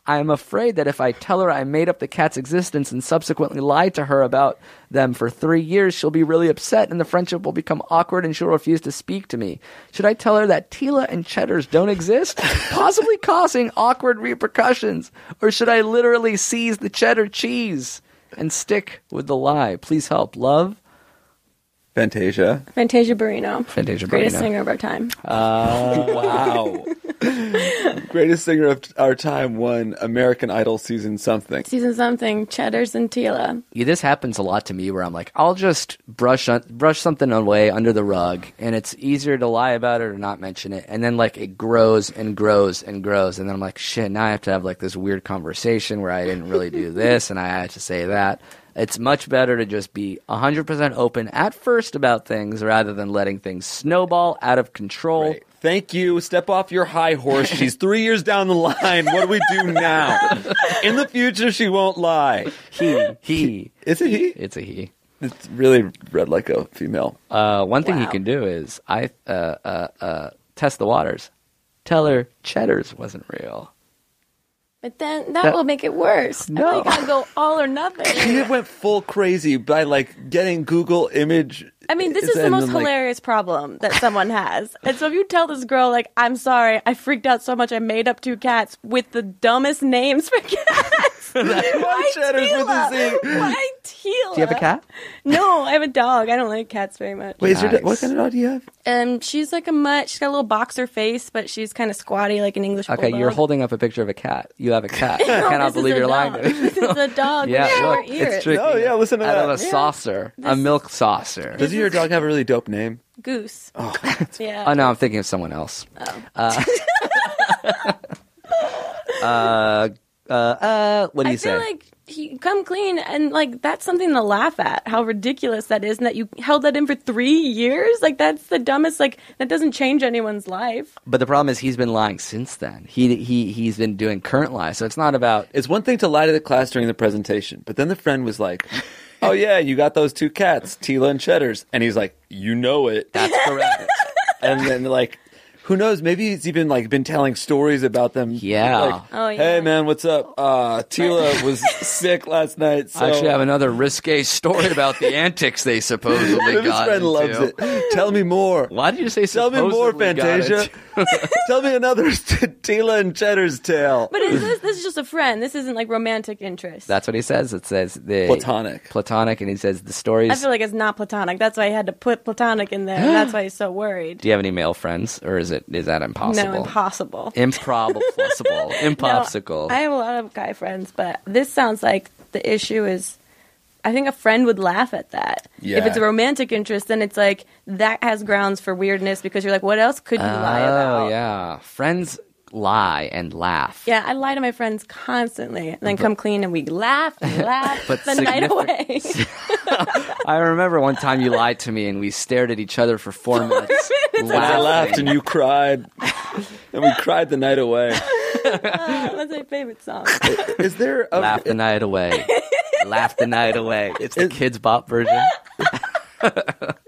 I am afraid that if I tell her I made up the cat's existence and subsequently lied to her about them for three years, she'll be really upset and the friendship will become awkward and she'll refuse to speak to me. Should I tell her that Tila and Cheddars don't exist, (laughs) possibly causing awkward repercussions? Or should I literally seize the cheddar cheese and stick with the lie? Please help. Love, Fantasia. Fantasia Barrino. Fantasia Greatest Barrino. singer of our time. Oh, wow. (laughs) Greatest singer of our time won American Idol season something. Season something, Cheddars and Tila. Yeah, this happens a lot to me where I'm like, I'll just brush un- brush something away under the rug, and it's easier to lie about it or not mention it, and then like it grows and grows and grows, and then I'm like, shit, now I have to have like this weird conversation where I didn't really do (laughs) this and I had to say that. It's much better to just be 100% open at first about things rather than letting things snowball out of control. Right. Thank you. Step off your high horse. (laughs) She's three years down the line. What do we do now? In the future, she won't lie. He, he, Is it he? it's a he. It's really read like a female. Uh, one thing you Wow. can do is I uh, uh, uh, test the waters. Tell her Cheddar's wasn't real. But then that, That- will make it worse. I No. you gotta go all or nothing. (laughs) He went full crazy by like getting Google image. I mean, this is the most then, like, hilarious problem that someone has. And so if you tell this girl, like, I'm sorry, I freaked out so much I made up two cats with the dumbest names for (laughs) cats. (laughs) Why Cheddars with Tila? a Z? Why Tila? Do you have a cat? No, I have a dog. I don't like cats very much. Wait, is your, what kind of dog do you have? Um, she's like a mutt. She's got a little boxer face, but she's kind of squatty, like an English Okay, bulldog. you're holding up a picture of a cat. You have a (laughs) cat. I cannot believe you're lying dog. to me. This is a dog Yeah, with short look, it's tricky. Oh, yeah, listen to Out of that. a saucer, a milk saucer. Doesn't your dog have a really dope name? Goose. Oh, yeah. Oh no, I'm thinking of someone else. Uh, (laughs) uh, uh, uh, what do you I say? feel like he come clean and like that's something to laugh at. How ridiculous that is, and that you held that in for three years. Like that's the dumbest. Like that doesn't change anyone's life. but the problem is he's been lying since then. He he he's been doing current lies, so it's not about. It's one thing to lie to the class during the presentation, but then the friend was like, (laughs) "Oh yeah, you got those two cats, Tila and Cheddars," and he's like, "You know it." That's correct. (laughs) and then like who knows maybe he's even like been telling stories about them Yeah. like, Oh, yeah. hey man what's up uh tila was (laughs) sick last night so I actually have another risque story about the antics they supposedly (laughs) this got friend into. loves it tell me more Why did you say tell me more fantasia (laughs) tell me another tila and cheddar's tale But is this this is just a friend. This isn't like romantic interest. That's what he says. It says the Platonic. platonic, and he says the stories. I feel like it's not platonic. That's why I had to put platonic in there. that's why he's so worried. Do you have any male friends, or is it is that impossible? No, impossible. (laughs) Improbable. Impossible. No, I have a lot of guy friends, but this sounds like the issue is. I think a friend would laugh at that. Yeah. If it's a romantic interest, then it's like that has grounds for weirdness because you're like, what else could you lie oh, about? Oh yeah, friends lie and laugh. Yeah, I lie to my friends constantly, and then come clean, and we laugh and (laughs) laugh But the night away. (laughs) (laughs) I remember one time you lied to me, and we stared at each other for four minutes. and i laughed and you cried and we cried the night away oh, That's my favorite song. is there a Laugh the night away. Laugh the night away. It's the Kidz Bop version.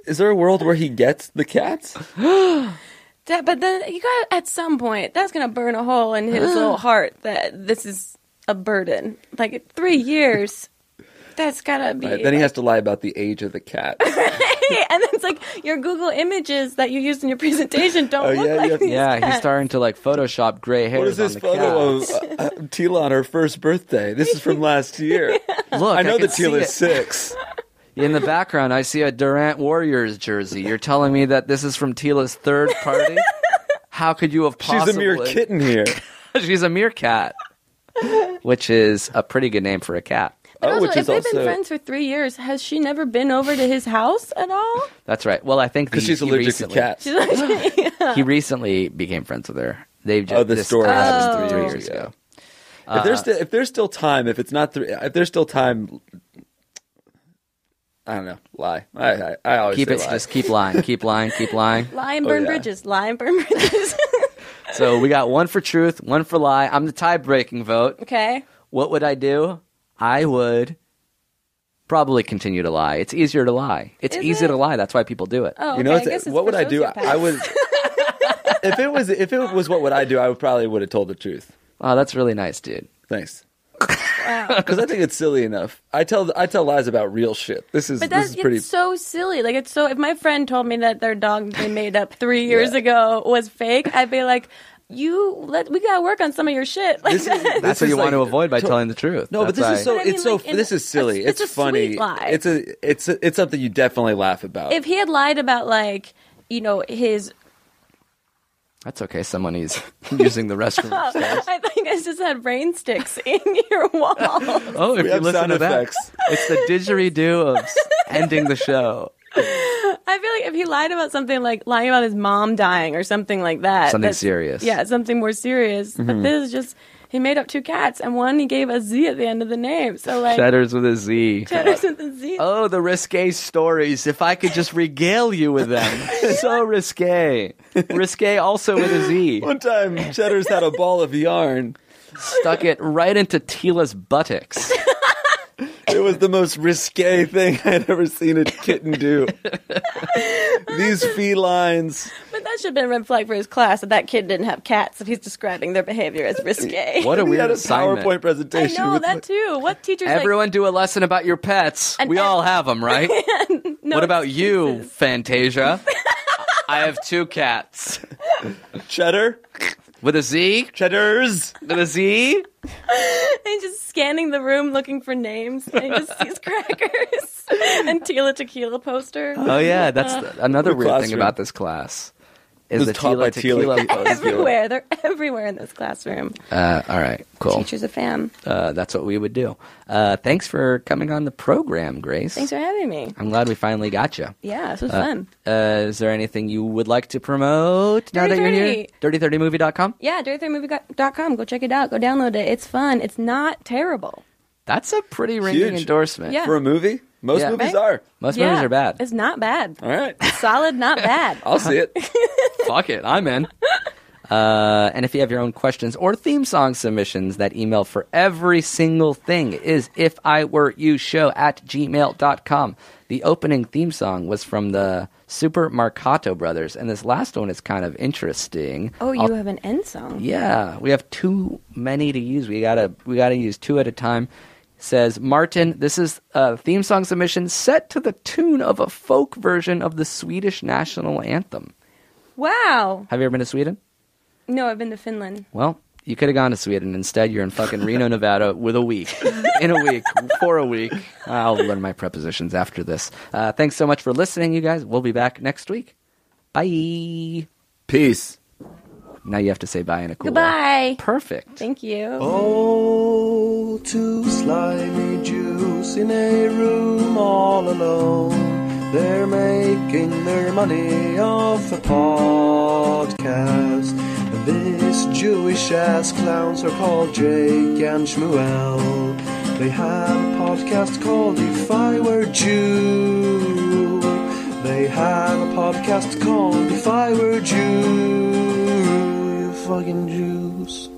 is there a world where he gets the cats (gasps) That, but then you got at some point that's gonna burn a hole in his little heart that this is a burden. Like three years, that's gotta be. Right, then he has to lie about the age of the cat (laughs) and then it's like your Google images that you used in your presentation don't Oh, look yeah, like yeah. these Yeah, he's starting to like Photoshop gray hairs What is this on the photo cats. of (laughs) uh, uh, Tila on her first birthday? This is from last year. (laughs) Look, I know can that see Tila's six. In the background, I see a Durant Warriors jersey. You're telling me that this is from Tila's third party? How could you have possibly? She's a mere kitten here. (laughs) She's a mere cat, which is a pretty good name for a cat. Oh, also, which if is they've also been friends for three years, has she never been over to his house at all? That's right. Well, I think because she's he allergic recently, to cats. She's like, (laughs) He recently became friends with her. They've just Oh, the this story happened happened three three years years ago. if there's uh, still if there's still time, if it's not three, if there's still time, I don't know. Lie. I I, I always Keep say it. lie. Just keep lying. Keep lying. Keep (laughs) lying. lie and Oh, burn yeah. bridges. Lie and burn (laughs) bridges. (laughs) So we got one for truth, one for lie. I'm the tie-breaking vote. okay. What would I do? I would probably continue to lie. It's easier to lie. It's Is easy it? to lie. That's why people do it. Oh, okay. you know, I it's- guess it's what for would I do? sociopaths. I would. if it was if it was what would I do, I would probably would have told the truth. Oh, that's really nice, dude. Thanks. Wow. (laughs) Because I think it's silly enough. I tell I tell lies about real shit. This is But this that's is pretty. it's so silly. Like it's so. If my friend told me that their dog they made up three (laughs) years Yeah. ago was fake, I'd be like, "You let we gotta work on some of your shit." Like This is- (laughs) that. That's what what is you want to avoid by to- telling the truth. No, but That's this is why- so. But I mean, it's so. like, in- this is silly. it's- It's, it's a funny. sweet lie. It's a. It's a, it's something you definitely laugh about. if he had lied about like you know his. That's okay. Someone is (laughs) using the restroom upstairs. I thought you guys just had rain sticks (laughs) in your wall. Oh, if We you have listen sound to that, it's the didgeridoo of ending the show. I feel like if he lied about something like lying about his mom dying or something like that, Something serious. Yeah, something more serious. Mm-hmm. But this is just he made up two cats and one he gave a Z at the end of the name. So like Cheddar's with a Z. Cheddar's with a Z. Oh, the risque stories. If I could just regale you with them. (laughs) so risque. Risque also with a Z. One time, Cheddar's had a ball of yarn. Stuck it right into Tila's buttocks. (laughs) It was the most risque thing (laughs) I'd ever seen a kitten do. (laughs) These felines. But that should have been a red flag for his class that that kid didn't have cats if he's describing their behavior as risque. (laughs) What a And he weird a assignment. PowerPoint presentation. I know with that too. What teacher's like? Everyone do a lesson about your pets. We all have them, right? no what about you. Fantasia? I have two cats. Cheddar. With a Z? Cheddars. With a Z? (laughs) And he's just scanning the room looking for names, and he just (laughs) sees crackers (laughs) and Tila Tequila poster. Oh yeah, that's uh, the- another What weird thing about this class. Is Was the taught by Tila Tequila Tila. poster. everywhere, they're (laughs) everywhere in this classroom. Uh, all right, cool. Teacher's a fan. Uh, that's what we would do. Uh, thanks for coming on the program, Grace. Thanks for having me. I'm glad we finally got you. Yeah, this was Uh, fun. Uh, is there anything you would like to promote now that you're here? 3030. Dirty30movie.com? Yeah, dirty3movie.com. Go check it out. Go download it. It's fun. It's not terrible. That's a pretty ringing Huge. endorsement. Yeah. For a movie? Most Yeah. movies Right? are. Most yeah, movies are bad. It's not bad. All right. Solid, not (laughs) bad. I'll see it. (laughs) Fuck it, I'm in. Uh, and if you have your own questions or theme song submissions, that email for every single thing is if I were you show at gmail.com. The opening theme song was from the Super Marcato Brothers, and this last one is kind of interesting. Oh, you I'll- have an end song. Yeah, we have too many to use. We gotta we gotta use two at a time. Says Martin, this is a theme song submission set to the tune of a folk version of the Swedish national anthem. Wow. Have you ever been to Sweden? No, I've been to Finland. Well, you could have gone to Sweden. Instead, you're in fucking Reno, Nevada with a week. In a week. For a week. I'll learn my prepositions after this. Uh, thanks so much for listening, you guys. We'll be back next week. Bye. Peace. Now you have to say bye in a cool way. Goodbye. Perfect. Thank you. Oh, two slimy Jews in a room all alone. They're making their money off a podcast. And these Jewish ass clowns are called Jake and Shmuel. They have a podcast called If I Were Jew. They have a podcast called If I Were Jew. Fucking Jews.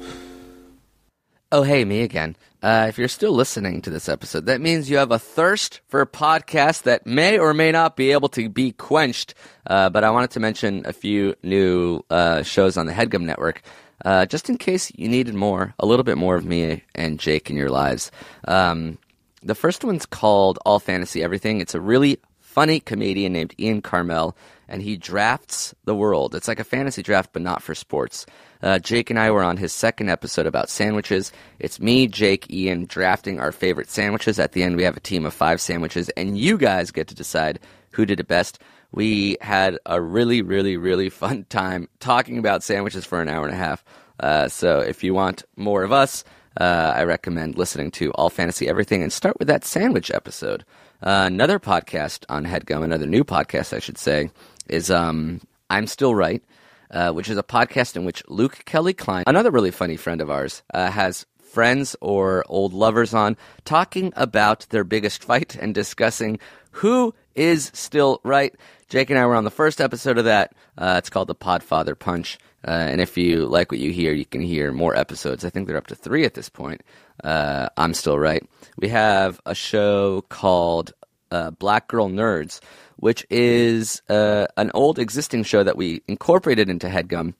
Oh, hey, me again. Uh, if you're still listening to this episode, that means you have a thirst for a podcast that may or may not be able to be quenched. Uh, but I wanted to mention a few new uh, shows on the Headgum Network, uh, just in case you needed more, a little bit more of me and Jake in your lives. Um, the first one's called All Fantasy Everything. It's a really funny comedian named Ian Karmel, and he drafts the world. It's like a fantasy draft, but not for sports. Uh, Jake and I were on his second episode about sandwiches. It's me, Jake, Ian drafting our favorite sandwiches. At the end, we have a team of five sandwiches, and you guys get to decide who did it best. We had a really, really, really fun (laughs) time talking about sandwiches for an hour and a half. Uh, so if you want more of us, uh, I recommend listening to All Fantasy Everything and start with that sandwich episode. Uh, another podcast on HeadGum, another new podcast, I should say, is um, I'm Still Right, uh, which is a podcast in which Luke Kelly-Clyne, another really funny friend of ours, uh, has friends or old lovers on talking about their biggest fight and discussing who is still right. Jake and I were on the first episode of that. Uh, it's called the Podfather Punch. Uh, and if you like what you hear, you can hear more episodes. I think they're up to three at this point. Uh, I'm still right. We have a show called uh, Black Girl Nerds, which is uh, an old existing show that we incorporated into Headgum.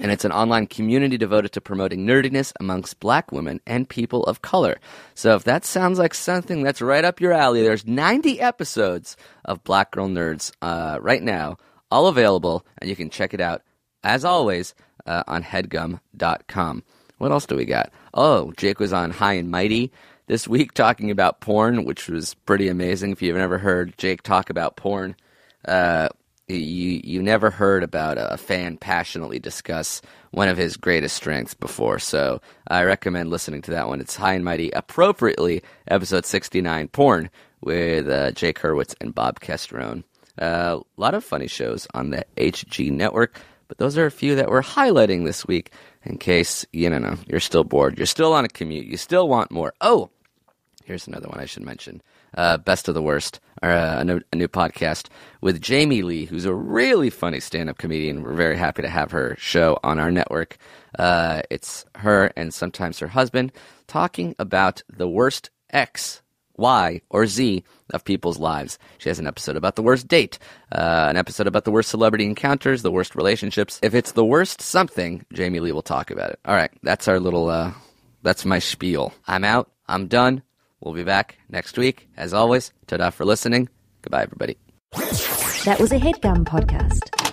And it's an online community devoted to promoting nerdiness amongst black women and people of color. So if that sounds like something that's right up your alley, there's 90 episodes of Black Girl Nerds uh, right now, all available, and you can check it out, as always, uh, on headgum.com. What else do we got? Oh, Jake was on High and Mighty this week talking about porn, which was pretty amazing. If you've never heard Jake talk about porn, uh, you you never heard about a fan passionately discuss one of his greatest strengths before. So I recommend listening to that one. It's High and Mighty, appropriately episode sixty nine, porn with uh, Jake Hurwitz and Bob Castrone. Uh, a lot of funny shows on the HG network, but those are a few that we're highlighting this week in case you know you're still bored, you're still on a commute, you still want more. Oh, here's another one I should mention. Uh, Best of the Worst, or uh, a, new, a new podcast with Jamie Lee, who's a really funny stand-up comedian. We're very happy to have her show on our network. Uh, it's her and sometimes her husband talking about the worst X, Y, or Z of people's lives. She has an episode about the worst date, uh, an episode about the worst celebrity encounters, the worst relationships. If it's the worst something, Jamie Lee will talk about it. All right, that's our little. Uh, that's my spiel. I'm out. I'm done. We'll be back next week. As always, ta for listening. Goodbye, everybody. That was a headgum podcast.